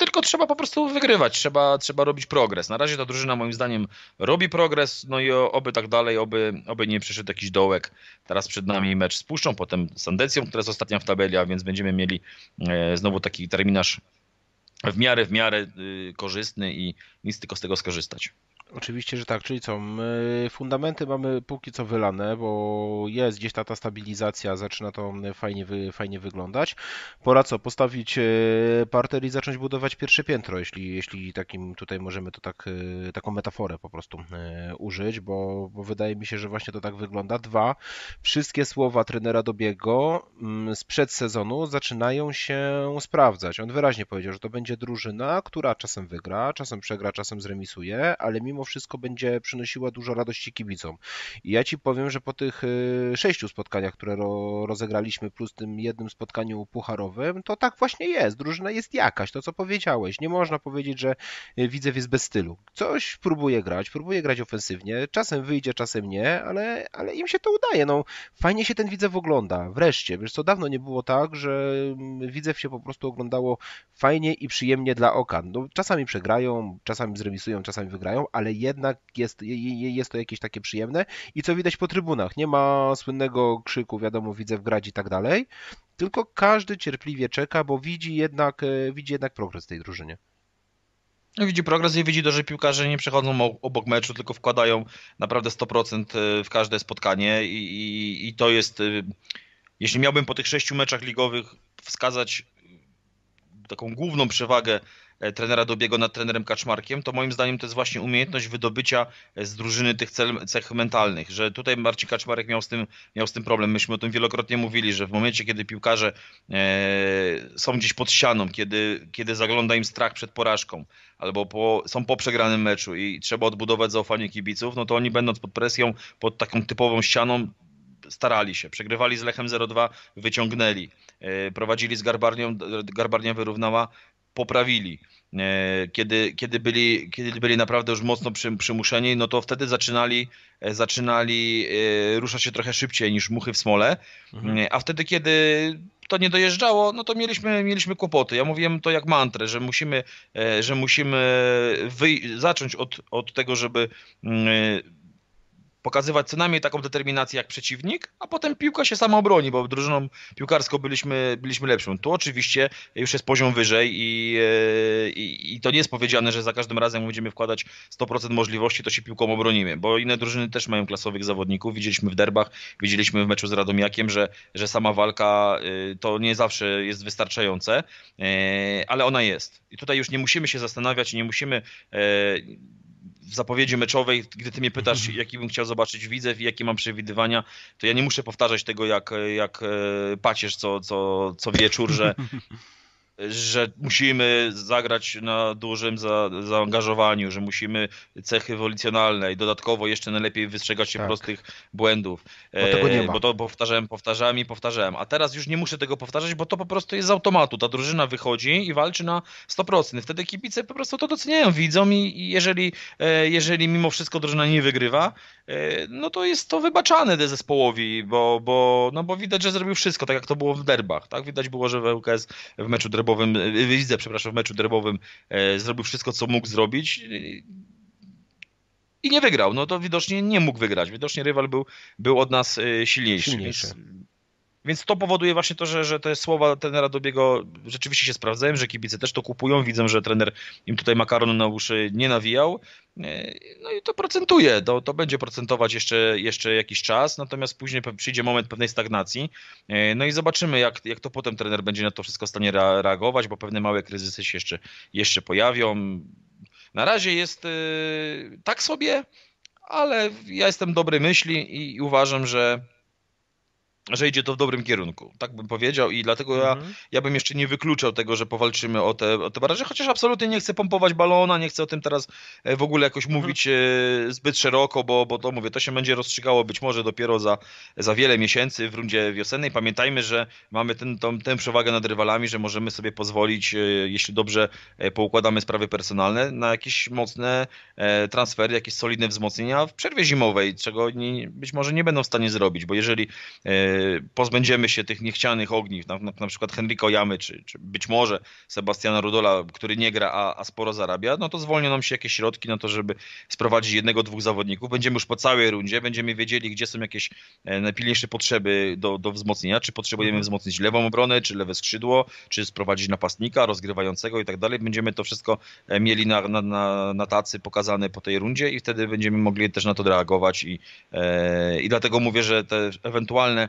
Speaker 5: Tylko trzeba po prostu wygrywać, trzeba, trzeba robić progres. Na razie ta drużyna moim zdaniem robi progres, no i oby tak dalej, oby, oby nie przyszedł jakiś dołek. Teraz przed nami mecz z Puszczą, potem z Andecją, która jest ostatnia w tabeli, a więc będziemy mieli e, znowu taki terminarz w miarę, w miarę y, korzystny i nic tylko z tego skorzystać.
Speaker 4: Oczywiście, że tak, czyli co, my fundamenty mamy póki co wylane, bo jest gdzieś ta, ta stabilizacja, zaczyna to fajnie, wy, fajnie wyglądać. Pora co, postawić e, parter i zacząć budować pierwsze piętro, jeśli, jeśli takim tutaj możemy to tak, e, taką metaforę po prostu e, użyć, bo, bo wydaje mi się, że właśnie to tak wygląda. Dwa, wszystkie słowa trenera Dobiego mm, sprzed sezonu zaczynają się sprawdzać. On wyraźnie powiedział, że to będzie drużyna, która czasem wygra, czasem przegra, czasem zremisuje, ale mimo
Speaker 2: mimo wszystko będzie przynosiła dużo radości kibicom. I ja ci powiem, że po tych y, sześciu spotkaniach, które ro, rozegraliśmy, plus tym jednym spotkaniu pucharowym, to tak właśnie jest. Drużyna jest jakaś, to co powiedziałeś. Nie można powiedzieć, że y, Widzew jest bez stylu. Coś próbuje grać, próbuje grać ofensywnie, czasem wyjdzie, czasem nie, ale, ale im się to udaje. No, fajnie się ten Widzew ogląda. Wreszcie, wiesz co, dawno nie było tak, że mm, Widzew się po prostu oglądało fajnie i przyjemnie dla oka. No, czasami przegrają, czasami zremisują, czasami wygrają, ale jednak jest, jest to jakieś takie przyjemne i co widać po trybunach. Nie ma słynnego krzyku, wiadomo, Widzew grać i tak dalej, tylko każdy cierpliwie czeka, bo widzi jednak, e, widzi jednak progres tej drużynie.
Speaker 5: No, widzi progres i widzi to, że piłkarze nie przechodzą obok meczu, tylko wkładają naprawdę 100% e, w każde spotkanie i, i, i to jest, e, jeśli miałbym po tych sześciu meczach ligowych wskazać taką główną przewagę trenera Dobiego nad trenerem Kaczmarkiem, to moim zdaniem to jest właśnie umiejętność wydobycia e, z drużyny tych cech mentalnych, że tutaj Marcin Kaczmarek miał z tym, miał z tym problem. Myśmy o tym wielokrotnie mówili, że w momencie, kiedy piłkarze e, są gdzieś pod ścianą, kiedy, kiedy zagląda im strach przed porażką, albo po, są po przegranym meczu i trzeba odbudować zaufanie kibiców, no to oni będąc pod presją, pod taką typową ścianą, starali się. Przegrywali z Lechem 0-2, wyciągnęli. Prowadzili z Garbarnią, Garbarnia wyrównała, poprawili. E, kiedy, kiedy, byli, kiedy byli naprawdę już mocno przymuszeni, no to wtedy zaczynali, e, zaczynali e, ruszać się trochę szybciej niż muchy w smole, mhm. a wtedy, kiedy to nie dojeżdżało, no to mieliśmy, mieliśmy kłopoty. Ja mówiłem to jak mantrę, że musimy, że musimy zacząć od, od tego, żeby mm, pokazywać co najmniej taką determinację jak przeciwnik, a potem piłka się sama obroni, bo drużyną piłkarską byliśmy, byliśmy lepszą. Tu oczywiście już jest poziom wyżej i, e, i, i, to nie jest powiedziane, że za każdym razem będziemy wkładać 100% możliwości, to się piłką obronimy, bo inne drużyny też mają klasowych zawodników. Widzieliśmy w derbach, widzieliśmy w meczu z Radomiakiem, że, że sama walka e, to nie zawsze jest wystarczające, e, ale ona jest. I tutaj już nie musimy się zastanawiać, nie musimy w zapowiedzi meczowej, gdy ty mnie pytasz, mhm. jaki bym chciał zobaczyć widzew i jakie mam przewidywania, to ja nie muszę powtarzać tego jak, jak e, pacierz co, co, co wieczór, że [LAUGHS] że musimy zagrać na dużym za, zaangażowaniu, że musimy cechy ewolucjonalne i dodatkowo jeszcze najlepiej wystrzegać się tak. prostych błędów.
Speaker 2: Bo tego nie e, ma.
Speaker 5: Bo to powtarzałem, powtarzałem i powtarzałem. A teraz już nie muszę tego powtarzać, bo to po prostu jest z automatu. Ta drużyna wychodzi i walczy na 100%. Wtedy kibice po prostu to doceniają, widzą i jeżeli, e, jeżeli mimo wszystko drużyna nie wygrywa, e, no to jest to wybaczane zespołowi, bo, bo, no bo widać, że zrobił wszystko, tak jak to było w derbach. Tak? Widać było, że w ŁKS w meczu derbowym derbowym, e, widzę, przepraszam, w meczu derbowym e, zrobił wszystko, co mógł zrobić i nie wygrał. No to widocznie nie mógł wygrać. Widocznie rywal był, był od nas e, silniejszy. silniejszy. Więc, więc to powoduje właśnie to, że, że te słowa trenera Dobiego rzeczywiście się sprawdzają, że kibice też to kupują. Widzę, że trener im tutaj makaron na uszy nie nawijał. No i to procentuje, to, to będzie procentować jeszcze, jeszcze jakiś czas, natomiast później przyjdzie moment pewnej stagnacji. No i zobaczymy, jak, jak to potem trener będzie na to wszystko w stanie reagować, bo pewne małe kryzysy się jeszcze, jeszcze pojawią. Na razie jest yy, tak sobie, ale ja jestem dobrej myśli i uważam, że że idzie to w dobrym kierunku, tak bym powiedział i dlatego ja, mhm. ja bym jeszcze nie wykluczał tego, że powalczymy o te, o te baraże, chociaż absolutnie nie chcę pompować balona, nie chcę o tym teraz e, w ogóle jakoś mhm. mówić mhm. zbyt szeroko, bo, bo to mówię, to się będzie rozstrzygało być może dopiero za, za wiele miesięcy w rundzie wiosennej. Pamiętajmy, że mamy ten, tą, tę przewagę nad rywalami, że możemy sobie pozwolić, e, jeśli dobrze poukładamy sprawy personalne, na jakieś mocne transfery, jakieś solidne wzmocnienia w przerwie zimowej, czego nie, być może nie będą w stanie zrobić, bo jeżeli pozbędziemy się tych niechcianych ogniw, na, na, na przykład Henryko Jamy, czy, czy być może Sebastiana Rudola, który nie gra, a, a sporo zarabia, no to zwolnią nam się jakieś środki na to, żeby sprowadzić jednego, dwóch zawodników. Będziemy już po całej rundzie, będziemy wiedzieli, gdzie są jakieś e, najpilniejsze potrzeby do, do wzmocnienia, czy potrzebujemy mhm. wzmocnić lewą obronę, czy lewe skrzydło, czy sprowadzić napastnika rozgrywającego i tak dalej. Będziemy to wszystko e, mieli na, na, na, na tacy pokazane po tej rundzie i wtedy będziemy mogli też na to reagować i, e, i dlatego mówię, że te ewentualne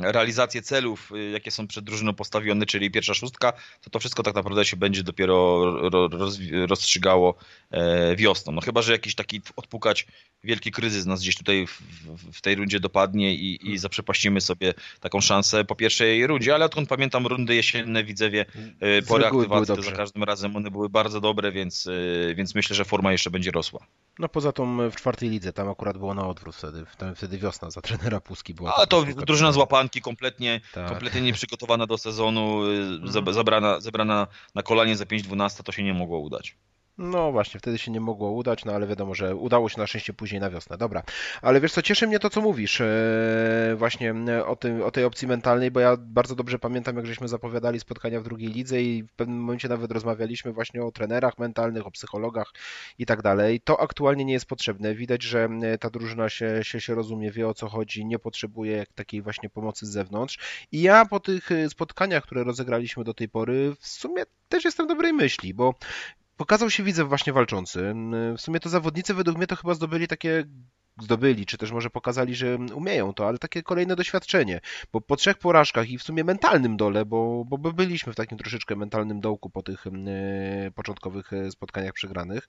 Speaker 5: realizację celów, y, jakie są przed drużyną postawione, czyli pierwsza szóstka, to to wszystko tak naprawdę się będzie dopiero rozstrzygało e, wiosną. No chyba, że jakiś taki odpukać wielki kryzys nas gdzieś tutaj w, w tej rundzie dopadnie i, i hmm. zaprzepaścimy sobie taką szansę po pierwszej rundzie, ale odkąd pamiętam rundy jesienne, Widzewie, e, po reaktywacji to za każdym razem one były bardzo dobre, więc, e, więc myślę, że forma jeszcze będzie rosła.
Speaker 4: No poza tą w czwartej lidze, tam akurat było na odwrót wtedy, wtedy wiosna za trenera Puski była.
Speaker 5: A to drużyna z łapanki, kompletnie, tak. kompletnie nieprzygotowana do sezonu, mhm. zebrana, zebrana na kolanie za 5-12, to się nie mogło udać.
Speaker 4: No właśnie, wtedy się nie mogło udać, no ale wiadomo, że udało się na szczęście później na wiosnę. Dobra, ale wiesz co, cieszy mnie to, co mówisz e, właśnie e, o, tym, o tej opcji mentalnej, bo ja bardzo dobrze pamiętam, jak żeśmy zapowiadali spotkania w drugiej lidze i w pewnym momencie nawet rozmawialiśmy właśnie o trenerach mentalnych, o psychologach i tak dalej. To aktualnie nie jest potrzebne. Widać, że e, ta drużyna się, się, się rozumie, wie o co chodzi, nie potrzebuje takiej właśnie pomocy z zewnątrz. I ja po tych spotkaniach, które rozegraliśmy do tej pory, w sumie też jestem dobrej myśli, bo pokazał się widzę właśnie walczący. W sumie to zawodnicy według mnie to chyba zdobyli takie zdobyli, czy też może pokazali, że umieją to, ale takie kolejne doświadczenie, bo po trzech porażkach i w sumie mentalnym dole, bo, bo byliśmy w takim troszeczkę mentalnym dołku po tych e, początkowych e, spotkaniach przegranych,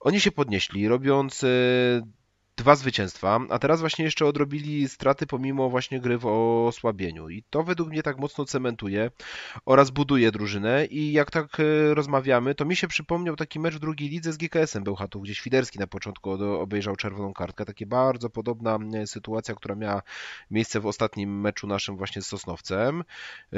Speaker 4: oni się podnieśli, robiąc e, dwa zwycięstwa, a teraz właśnie jeszcze odrobili straty pomimo właśnie gry w osłabieniu. I to według mnie tak mocno cementuje oraz buduje drużynę i jak tak e, rozmawiamy, to mi się przypomniał taki mecz w drugiej lidze z GKS-em Bełchatów, gdzie Świderski na początku obejrzał czerwoną kartkę. Takie bardzo podobna e, sytuacja, która miała miejsce w ostatnim meczu naszym właśnie z Sosnowcem. E,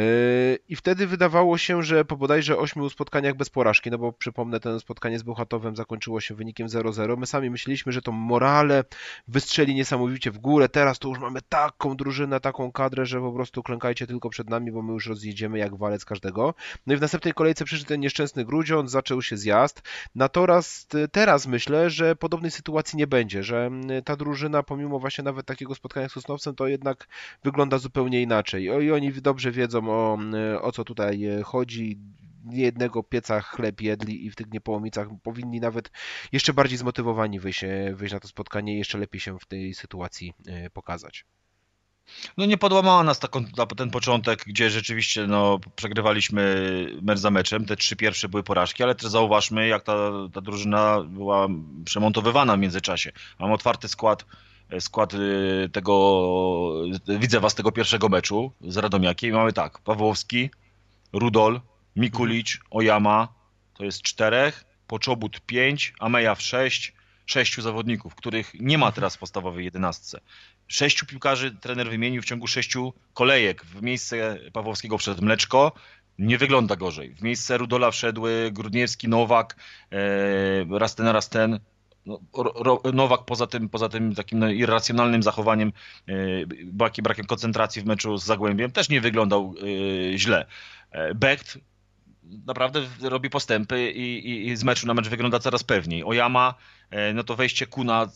Speaker 4: I wtedy wydawało się, że po bodajże ośmiu spotkaniach bez porażki, no bo przypomnę, ten spotkanie z Bełchatowem zakończyło się wynikiem 0-0. My sami myśleliśmy, że to morale wystrzeli niesamowicie w górę. Teraz to już mamy taką drużynę, taką kadrę, że po prostu klękajcie tylko przed nami, bo my już rozjedziemy jak walec każdego. No i w następnej kolejce przyszedł ten nieszczęsny grudziąc, zaczął się zjazd. Natomiast teraz myślę, że podobnej sytuacji nie będzie, że ta drużyna pomimo właśnie nawet takiego spotkania z Sosnowcem, to jednak wygląda zupełnie inaczej. I oni dobrze wiedzą o, o co tutaj chodzi, jednego pieca chleb jedli i w tych niepołomicach powinni nawet jeszcze bardziej zmotywowani wyjść, e, wyjść na to spotkanie i jeszcze lepiej się w tej sytuacji e, pokazać.
Speaker 5: No nie podłamała nas ten początek, gdzie rzeczywiście no, przegrywaliśmy mecz za meczem. Te trzy pierwsze były porażki, ale też zauważmy, jak ta, ta drużyna była przemontowywana w międzyczasie. Mam otwarty skład e, skład tego, widzę was tego pierwszego meczu z Radomiakiem mamy tak, Pawłowski, Rudol, Mikulicz, Oyama, to jest czterech, Poczobut pięć, Amejaw sześć, sześciu zawodników, których nie ma teraz w podstawowej jedenastce. Sześciu piłkarzy trener wymienił w ciągu sześciu kolejek. W miejsce Pawłowskiego wszedł Mleczko, nie wygląda gorzej. W miejsce Rudola wszedły Grudniewski, Nowak, e, raz ten, raz ten. No, Nowak poza tym, poza tym takim no, irracjonalnym zachowaniem, e, brakiem koncentracji w meczu z Zagłębiem też nie wyglądał e, źle. Becht naprawdę robi postępy i, i, i, z meczu na mecz wygląda coraz pewniej. Oyama, e, no to wejście Kuna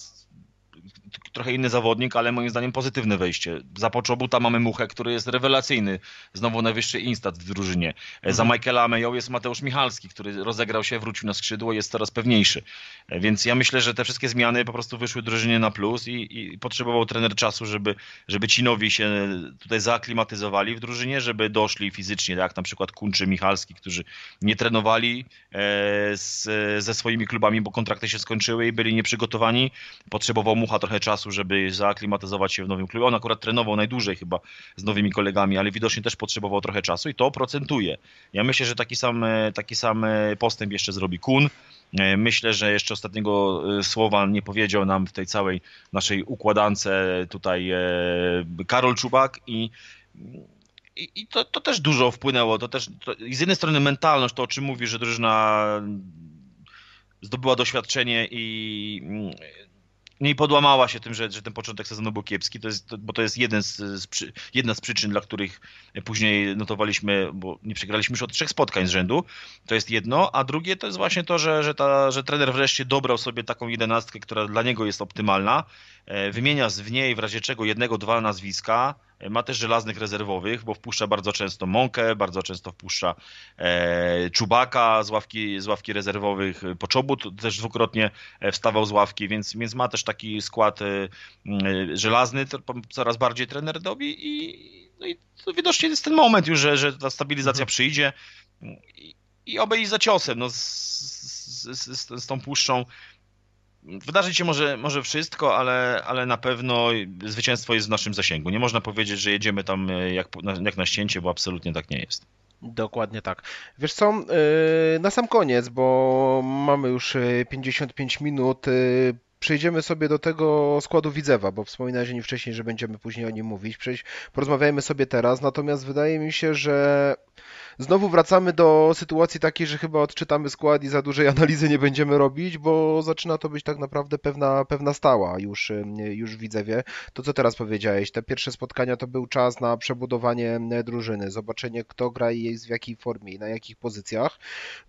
Speaker 5: trochę inny zawodnik, ale moim zdaniem pozytywne wejście. Za Poczobuta mamy Muchę, który jest rewelacyjny, znowu najwyższy instat w drużynie. Mhm. Za Michaela Mejo jest Mateusz Michalski, który rozegrał się, wrócił na skrzydło, jest coraz pewniejszy. Więc ja myślę, że te wszystkie zmiany po prostu wyszły drużynie na plus i, i potrzebował trener czasu, żeby, żeby ci nowi się tutaj zaaklimatyzowali w drużynie, żeby doszli fizycznie, tak jak na przykład Kunczy, Michalski, którzy nie trenowali e, z, ze swoimi klubami, bo kontrakty się skończyły i byli nieprzygotowani. Potrzebował Mucha trochę czasu, żeby zaaklimatyzować się w nowym klubie. On akurat trenował najdłużej chyba z nowymi kolegami, ale widocznie też potrzebował trochę czasu i to procentuje. Ja myślę, że taki sam, taki sam postęp jeszcze zrobi Kun. Myślę, że jeszcze ostatniego e, słowa nie powiedział nam w tej całej naszej układance tutaj e, Karol Czubak i, i to, to, też dużo wpłynęło. To też, to, z jednej strony mentalność, to o czym mówi, że drużyna zdobyła doświadczenie i nie podłamała się tym, że, że ten początek sezonu był kiepski, to jest, bo to jest jeden z, z, jedna z przyczyn, dla których później notowaliśmy, bo nie przegraliśmy już od trzech spotkań z rzędu, to jest jedno, a drugie to jest właśnie to, że, że, ta, że trener wreszcie dobrał sobie taką jedenastkę, która dla niego jest optymalna, e, wymienia w niej w razie czego jednego, dwa nazwiska, ma też żelaznych rezerwowych, bo wpuszcza bardzo często Mąkę, bardzo często wpuszcza e, Czubaka z ławki, z ławki rezerwowych, Poczobut też dwukrotnie e, wstawał z ławki, więc, więc ma też taki skład e, żelazny, coraz bardziej trener dobi i No i to widocznie jest ten moment już, że, że ta stabilizacja mhm. przyjdzie i, i obejść za ciosem, no z, z, z, z tą puszczą. Wydarzyć się może, może wszystko, ale, ale na pewno zwycięstwo jest w naszym zasięgu. Nie można powiedzieć, że jedziemy tam e, jak, jak na ścięcie, bo absolutnie tak nie jest.
Speaker 4: Dokładnie tak. Wiesz co, e, na sam koniec, bo mamy już 55 e, minut, przejdziemy sobie do tego składu Widzewa, bo wspominałeś nie wcześniej, że będziemy później o nim mówić. Porozmawiajmy sobie teraz, natomiast wydaje mi się, że znowu wracamy do sytuacji takiej, że chyba odczytamy skład i za dużej analizy nie będziemy robić, bo zaczyna to być tak naprawdę pewna, pewna stała już, już w Widzewie. To, co teraz powiedziałeś, te pierwsze spotkania to był czas na przebudowanie drużyny, zobaczenie kto gra i jest w jakiej formie i na jakich pozycjach.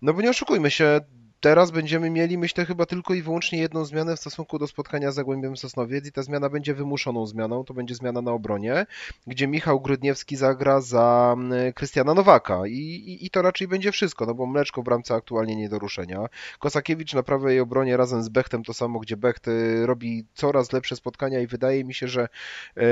Speaker 4: No bo nie oszukujmy się, Teraz będziemy mieli, myślę, chyba tylko i wyłącznie jedną zmianę w stosunku do spotkania z Zagłębiem Sosnowiec i ta zmiana będzie wymuszoną zmianą, to będzie zmiana na obronie, gdzie Michał Grudniewski zagra za mm, Krystiana Nowaka I, i, i to raczej będzie wszystko, no bo Mleczko w bramce aktualnie nie do ruszenia. Kosakiewicz na prawej obronie razem z Bechtem to samo, gdzie Becht y, robi coraz lepsze spotkania i wydaje mi się, że yy,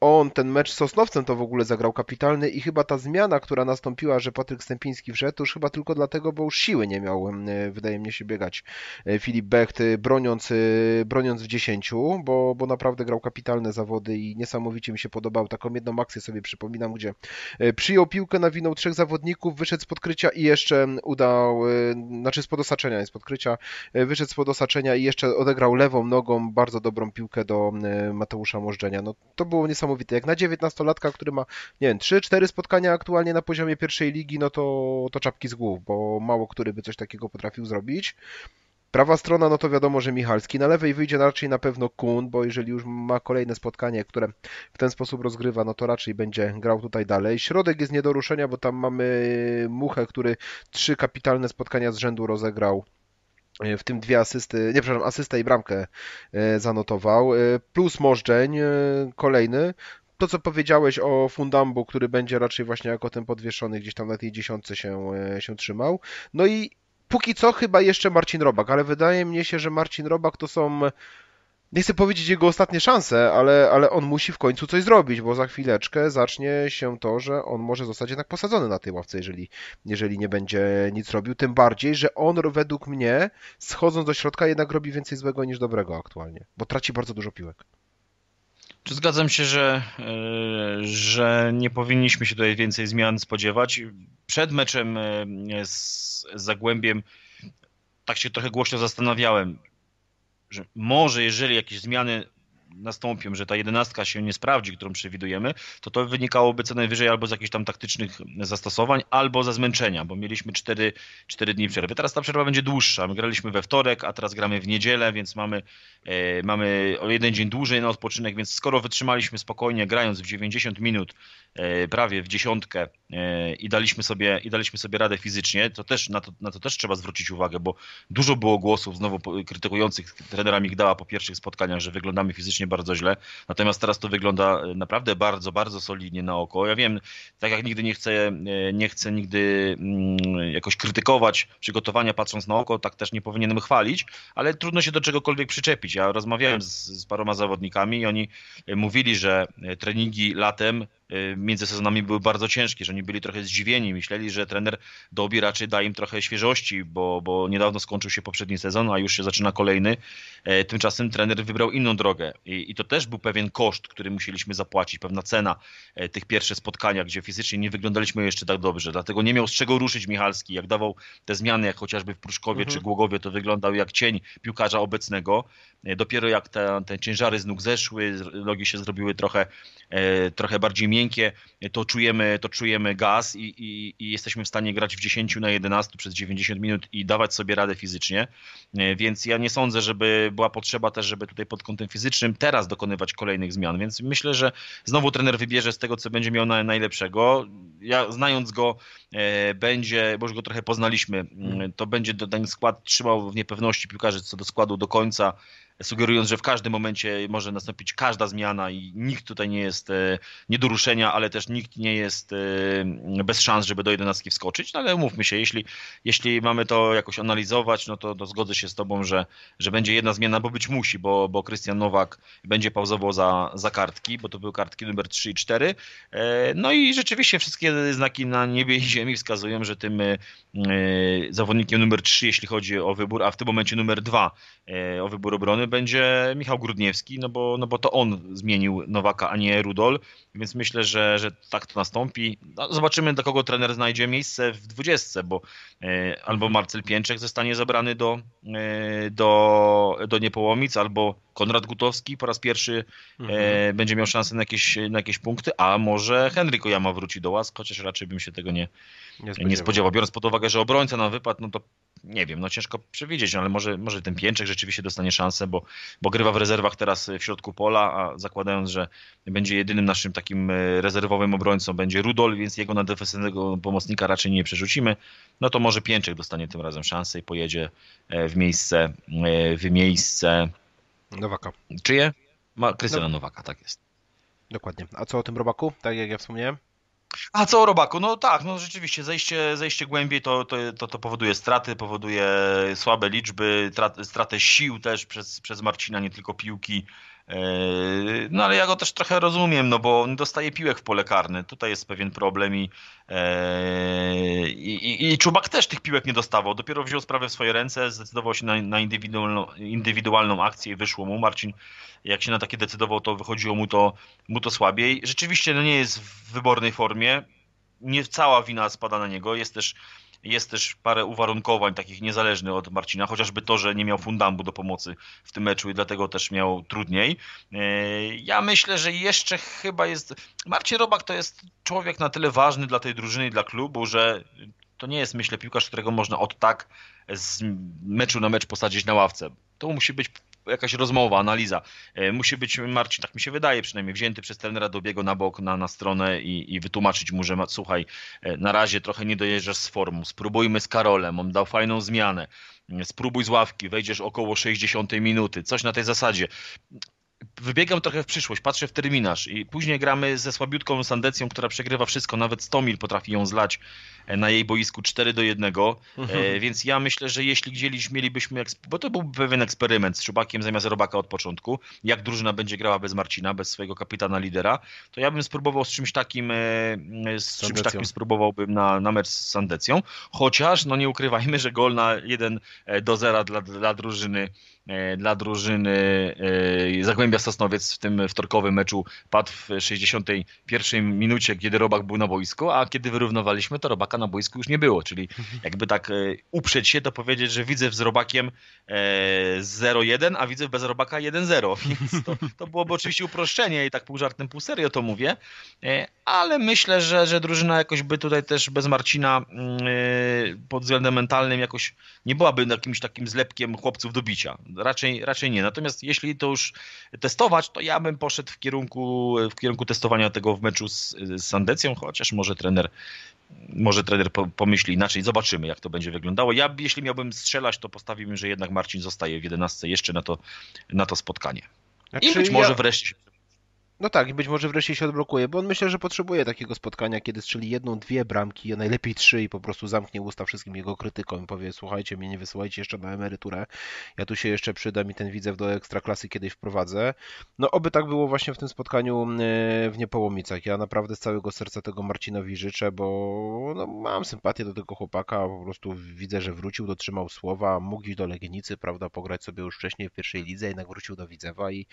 Speaker 4: on ten mecz z Sosnowcem to w ogóle zagrał kapitalny i chyba ta zmiana, która nastąpiła, że Patryk Stępiński wszedł, to już chyba tylko dlatego, bo już siły nie miał, wydaje mi się, biegać e, Filip Becht, e, broniąc, e, broniąc w 10, bo, bo naprawdę grał kapitalne zawody i niesamowicie mi się podobał. Taką jedną akcję sobie przypominam, gdzie przyjął piłkę, nawinął trzech zawodników, wyszedł z podkrycia i jeszcze udał, znaczy spod osaczenia, jest podkrycia, wyszedł spod osaczenia i jeszcze odegrał lewą nogą bardzo dobrą piłkę do Mateusza Możdżenia. No to było niesamowite niesamowity. Jak na 19-latka, który ma, nie wiem, 3-4 spotkania aktualnie na poziomie pierwszej ligi, no to, to czapki z głów, bo mało który by coś takiego potrafił zrobić. Prawa strona, no to wiadomo, że Michalski. Na lewej wyjdzie raczej na pewno Kun, bo jeżeli już ma kolejne spotkanie, które w ten sposób rozgrywa, no to raczej będzie grał tutaj dalej. Środek jest nie do ruszenia, bo tam mamy Muchę, który trzy kapitalne spotkania z rzędu rozegrał w tym dwie asysty, nie przepraszam, asystę i bramkę e, zanotował, e, plus Możdżeń kolejny. To, co powiedziałeś o Fundambu, który będzie raczej właśnie jako ten podwieszony gdzieś tam na tej dziesiątce się, się trzymał. No i póki co chyba jeszcze Marcin Robak, ale wydaje mi się, że Marcin Robak to są nie chcę powiedzieć jego ostatnie szanse, ale, ale on musi w końcu coś zrobić, bo za chwileczkę zacznie się to, że on może zostać jednak posadzony na tej ławce, jeżeli, jeżeli nie będzie nic robił. Tym bardziej, że on według mnie, schodząc do środka, jednak robi więcej złego niż dobrego aktualnie, bo traci bardzo dużo piłek.
Speaker 5: Czy zgadzam się, że, e, że nie powinniśmy się tutaj więcej zmian spodziewać? Przed meczem e, z Zagłębiem tak się trochę głośno zastanawiałem, że może jeżeli jakieś zmiany nastąpią, że ta jedenastka się nie sprawdzi, którą przewidujemy, to to wynikałoby co najwyżej albo z jakichś tam taktycznych zastosowań, albo ze zmęczenia, bo mieliśmy 4, 4 dni przerwy. Teraz ta przerwa będzie dłuższa. My graliśmy we wtorek, a teraz gramy w niedzielę, więc mamy, e, mamy o jeden dzień dłużej na odpoczynek, więc skoro wytrzymaliśmy spokojnie, grając w 90 minut, e, prawie w dziesiątkę e, i daliśmy sobie, i daliśmy sobie radę fizycznie, to też na to, na to też trzeba zwrócić uwagę, bo dużo było głosów znowu krytykujących trenera Migdała po pierwszych spotkaniach, że wyglądamy fizycznie bardzo źle. Natomiast teraz to wygląda e, naprawdę bardzo, bardzo solidnie na oko. Ja wiem, tak jak nigdy nie chcę, e, nie chcę nigdy mm, jakoś krytykować przygotowania patrząc na oko, tak też nie powinienem chwalić, ale trudno się do czegokolwiek przyczepić. Ja rozmawiałem z, z paroma zawodnikami i oni e, mówili, że treningi latem między sezonami były bardzo ciężkie, że oni byli trochę zdziwieni, myśleli, że trener Dobi raczej da im trochę świeżości, bo, bo niedawno skończył się poprzedni sezon, a już się zaczyna kolejny. E, tymczasem trener wybrał inną drogę i, i to też był pewien koszt, który musieliśmy zapłacić, pewna cena e, tych pierwszych spotkania, gdzie fizycznie nie wyglądaliśmy jeszcze tak dobrze, dlatego nie miał z czego ruszyć Michalski, jak dawał te zmiany, jak chociażby w Pruszkowie mhm. czy Głogowie, to wyglądał jak cień piłkarza obecnego. E, dopiero jak te, te ciężary z nóg zeszły, nogi się zrobiły trochę, trochę bardziej miękkie, to czujemy, to czujemy gaz i, i, i, jesteśmy w stanie grać w 10 na 11 przez 90 minut i dawać sobie radę fizycznie. E, więc ja nie sądzę, żeby była potrzeba też, żeby tutaj pod kątem fizycznym teraz dokonywać kolejnych zmian. Więc myślę, że znowu trener wybierze z tego, co będzie miał na, najlepszego. Ja znając go, e, będzie, bo już go trochę poznaliśmy, mm, to będzie ten skład trzymał w niepewności piłkarzy co do składu do końca sugerując, że w każdym momencie może nastąpić każda zmiana i nikt tutaj nie jest e, nie do zaskoczenia, ale też nikt nie jest bez szans, żeby do jedenastki wskoczyć, no ale mówmy się, jeśli, jeśli mamy to jakoś analizować, no to, to zgodzę się z tobą, że, że będzie jedna zmiana, bo być musi, bo, bo Krystian Nowak będzie pauzował za, za kartki, bo to były kartki numer 3 i 4. No i rzeczywiście wszystkie znaki na niebie i ziemi wskazują, że tym zawodnikiem numer 3, jeśli chodzi o wybór, a w tym momencie numer 2 o wybór obrony będzie Michał Grudniewski, no bo, no bo to on zmienił Nowaka, a nie Rudol, więc myślę, że, że tak to nastąpi. No, zobaczymy, do kogo trener znajdzie miejsce w dwudziestce, bo e, albo Marcel Pięczek zostanie zabrany do, e, do, do Niepołomic, albo Konrad Gutowski po raz pierwszy e, mhm. będzie miał szansę na jakieś, na jakieś punkty, a może Henryk Ojama wróci do łask, chociaż raczej bym się tego nie, nie spodziewał. nie, spodziewał. Biorąc pod uwagę, że obrońca na wypad, no to nie wiem, no ciężko przewidzieć, ale może, może ten Pięczek rzeczywiście dostanie szansę, bo, bo grywa w rezerwach teraz w środku pola, a zakładając, że będzie jedynym naszym takim e, rezerwowym obrońcą będzie Rudol, więc jego na defensywnego pomocnika raczej nie przerzucimy, no to może Pięczek dostanie tym razem szansę i pojedzie e, w miejsce, e, w miejsce
Speaker 4: Nowaka.
Speaker 5: Czyje? Ma Krystiana no. Nowaka, tak jest.
Speaker 4: Dokładnie. A co o tym Robaku, tak jak ja wspomniałem?
Speaker 5: A co o Robaku? No tak, no rzeczywiście, zejście, zejście głębiej to, to, to, to powoduje straty, powoduje słabe liczby, stratę sił też przez, przez Marcina, nie tylko piłki. E, no ale ja go też trochę rozumiem, no bo dostaje piłek w pole karne. Tutaj jest pewien problem i, e, i, i Czubak też tych piłek nie dostawał. Dopiero wziął sprawę w swoje ręce, zdecydował się na, na indywidualną, indywidualną akcję i wyszło mu. Marcin jak się na takie decydował, to wychodziło mu to, mu to słabiej. Rzeczywiście no nie jest w wybornej formie. Nie cała wina spada na niego. Jest też, jest też parę uwarunkowań takich niezależnych od Marcina, chociażby to, że nie miał fundambu do pomocy w tym meczu i dlatego też miał trudniej. E, ja myślę, że jeszcze chyba jest. Marcin Robak to jest człowiek na tyle ważny dla tej drużyny i dla klubu, że to nie jest, myślę, piłkarz, którego można od tak z meczu na mecz posadzić na ławce. To musi być jakaś rozmowa, analiza. E, musi być Marcin, tak mi się wydaje przynajmniej, wzięty przez trenera do biegu na bok, na, na stronę i, i wytłumaczyć mu, że słuchaj, e, na razie trochę nie dojeżdżasz z formu, spróbujmy z Karolem, on dał fajną zmianę, e, spróbuj z ławki, wejdziesz około 60 minuty, coś na tej zasadzie wybiegam trochę w przyszłość, patrzę w terminarz i później gramy ze słabiutką Sandecją, która przegrywa wszystko, nawet 100 mil potrafi ją zlać e, na jej boisku 4 do 1, e, mhm. więc ja myślę, że jeśli gdzieś mielibyśmy, bo to był pewien eksperyment z Czubakiem zamiast Robaka od początku, jak drużyna będzie grała bez Marcina, bez swojego kapitana lidera, to ja bym spróbował z czymś takim, e, z czymś takim spróbowałbym na, na mecz z Sandecją, chociaż no nie ukrywajmy, że gol na 1 do 0 dla, dla drużyny E, dla drużyny e, Zagłębia Sosnowiec w tym wtorkowym meczu padł w 61 minucie, kiedy Robak był na boisku, a kiedy wyrównowaliśmy, to Robaka na boisku już nie było, czyli jakby tak e, uprzeć się, to powiedzieć, że widzę z Robakiem 0-1, a widzę bez Robaka 1-0, [LAUGHS] więc to, to byłoby oczywiście uproszczenie i tak pół żartem, pół serio to mówię, ale myślę, że, że drużyna jakoś by tutaj też bez Marcina mm, pod względem mentalnym jakoś nie byłaby jakimś takim zlepkiem chłopców do bicia raczej, raczej nie. Natomiast jeśli to już testować, to ja bym poszedł w kierunku, w kierunku testowania tego w meczu z, z Sandecją, chociaż może trener może trener pomyśli inaczej, zobaczymy jak to będzie wyglądało. Ja jeśli miałbym strzelać, to postawiłbym, że jednak Marcin zostaje w 11 jeszcze na to, na to spotkanie. Znaczy, I być może ja... wreszcie
Speaker 4: no tak, i być może wreszcie się odblokuje, bo on myślę, że potrzebuje takiego spotkania, kiedy strzeli jedną, dwie bramki, a najlepiej trzy i po prostu zamknie usta wszystkim jego krytykom i powie, słuchajcie, mnie nie wysyłajcie jeszcze na emeryturę, ja tu się jeszcze przydam i ten widzew do ekstraklasy kiedyś wprowadzę. No oby tak było właśnie w tym spotkaniu e, w Niepołomicach. Ja naprawdę z całego serca tego Marcinowi życzę, bo no, mam sympatię do tego chłopaka, po prostu widzę, że wrócił, dotrzymał słowa, mógł iść do Legnicy, prawda, pograć sobie już wcześniej w pierwszej lidze, jednak wrócił do Widzewa i,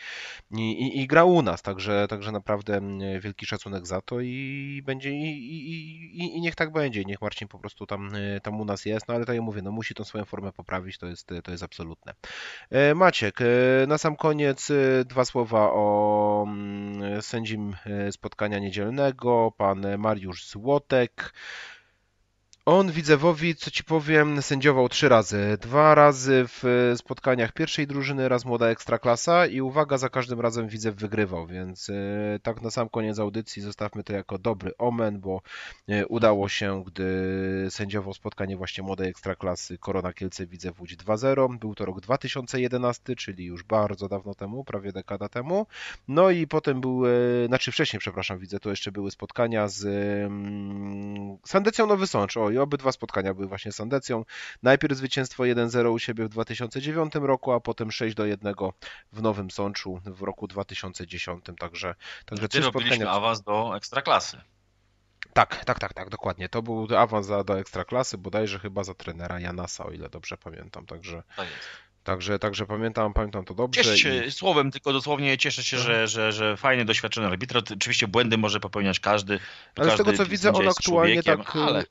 Speaker 4: i, i, i grał u nas, także także, naprawdę mm, wielki szacunek za to i będzie i, i, i, niech tak będzie, niech Marcin po prostu tam, y, tam u nas jest, no ale tak jak mówię, no musi tą swoją formę poprawić, to jest, to jest absolutne. E, Maciek, e, na sam koniec e, dwa słowa o mm, sędzim spotkania niedzielnego, pan Mariusz Złotek. On Widzewowi, co ci powiem, sędziował trzy razy. Dwa razy w spotkaniach pierwszej drużyny, raz młoda ekstraklasa i uwaga, za każdym razem Widzew wygrywał, więc e, tak na sam koniec audycji zostawmy to jako dobry omen, bo e, udało się, gdy sędziował spotkanie właśnie młodej ekstraklasy Korona Kielce Widzew Łódź 2-0. Był to rok 2011, czyli już bardzo dawno temu, prawie dekada temu. No i potem był, e, znaczy wcześniej, przepraszam, widzę, to jeszcze były spotkania z mm, Sandecją Nowy Sącz. O, i obydwa spotkania były właśnie z Sandecją. Najpierw zwycięstwo 1-0 u siebie w 2009 roku, a potem 6-1 w Nowym Sączu w roku 2010. Także, także
Speaker 5: trzy spotkania. awans do Ekstraklasy.
Speaker 4: Tak, tak, tak, tak, dokładnie. To był awans za, do Ekstraklasy, bodajże chyba za trenera Janasa, o ile dobrze pamiętam. Także, tak jest. Także, także pamiętam, pamiętam to dobrze.
Speaker 5: Cieszę się, i... słowem tylko dosłownie cieszę się, że, że, że fajny, doświadczony arbitr. Oczywiście błędy może popełniać każdy.
Speaker 4: Ale
Speaker 5: każdy
Speaker 4: z tego co widzę, on aktualnie tak. Ale...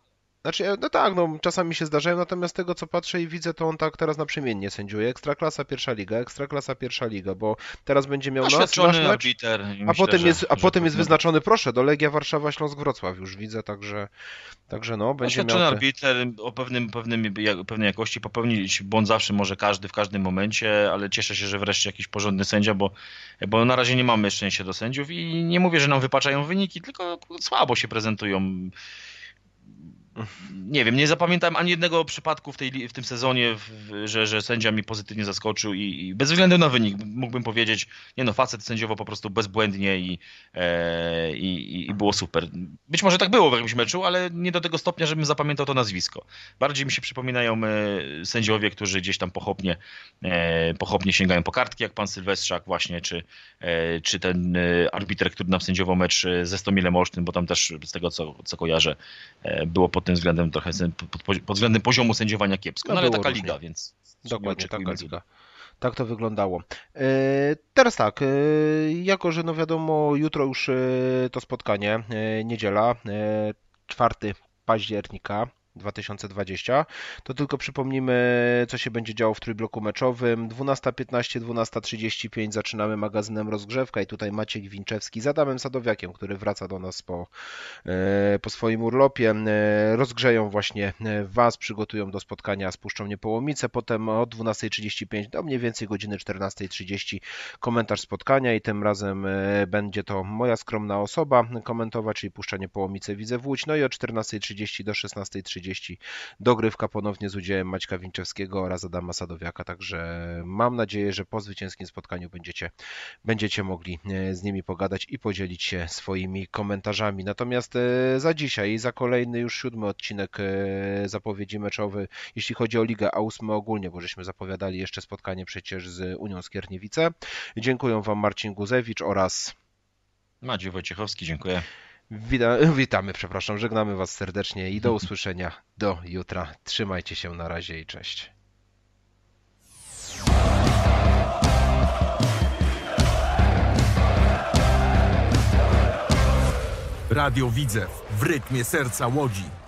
Speaker 4: Znaczy, no tak, no czasami się zdarzają, natomiast tego co patrzę i widzę, to on tak teraz naprzemiennie sędziuje. Ekstraklasa pierwsza liga, ekstraklasa pierwsza liga, bo teraz będzie miał
Speaker 5: nas, nasz mecz, arbiter,
Speaker 4: a myślę, potem że, jest, a potem jest wyznaczony, proszę, do Legia Warszawa, Śląsk Wrocław już widzę, także, także no, będzie
Speaker 5: Doświadczony
Speaker 4: miał
Speaker 5: te... arbiter o pewnym, pewnym, pewnej jakości, popełnić błąd zawsze może każdy w każdym momencie, ale cieszę się, że wreszcie jakiś porządny sędzia, bo, bo na razie nie mamy szczęścia do sędziów i nie mówię, że nam wypaczają wyniki, tylko słabo się prezentują nie wiem, nie zapamiętałem ani jednego przypadku w, tej, w tym sezonie, w, że, że sędzia mi pozytywnie zaskoczył i, i, bez względu na wynik mógłbym powiedzieć, nie no, facet sędziowo po prostu bezbłędnie i, e, i, i było super. Być może tak było w jakimś meczu, ale nie do tego stopnia, żebym zapamiętał to nazwisko. Bardziej mi się przypominają e, sędziowie, którzy gdzieś tam pochopnie, e, pochopnie sięgają po kartki, jak pan Sylwestrzak właśnie, czy, e, czy ten e, arbiter, który nam sędziował mecz e, ze Stomilem Olsztyn, bo tam też z tego, co, co kojarzę, było pod tym względem trochę pod, pod względem poziomu sędziowania kiepsko. No, no ale taka różnie. liga, więc.
Speaker 4: Dokładnie, taka liga. Tak to wyglądało. E, teraz tak, e, jako że no wiadomo, jutro już e, to spotkanie, niedziela, 4 października, 2020, to tylko przypomnimy, co się będzie działo w trójbloku meczowym. 12.15, 12.35 zaczynamy magazynem rozgrzewka i tutaj Maciek Winczewski z Adamem Sadowiakiem, który wraca do nas po, e, po swoim urlopie. E, rozgrzeją właśnie e, Was, przygotują do spotkania z Puszczą Niepołomice, potem o 12.35 do mniej więcej godziny 14.30 komentarz spotkania i tym razem będzie to moja skromna osoba komentować, czyli Puszcza Niepołomice widzę w Łódź, no i o 14.30 do 16.30 dogrywka ponownie z udziałem Maćka Winczewskiego oraz Adama Sadowiaka, także mam nadzieję, że po zwycięskim spotkaniu będziecie, będziecie mogli e, z nimi pogadać i podzielić się swoimi komentarzami. Natomiast e, za dzisiaj za kolejny już siódmy odcinek e, zapowiedzi meczowy, jeśli chodzi o ligę, a ósmy ogólnie, bo żeśmy zapowiadali jeszcze spotkanie przecież z Unią Skierniewice. Dziękuję Wam Marcin Guzewicz oraz
Speaker 5: Maciej Wojciechowski, dziękuję.
Speaker 4: Wita [LAUGHS] witamy, przepraszam, żegnamy Was serdecznie i do [LAUGHS] usłyszenia do jutra. Trzymajcie się na razie i cześć.
Speaker 1: Radio Widzew w rytmie serca Łodzi.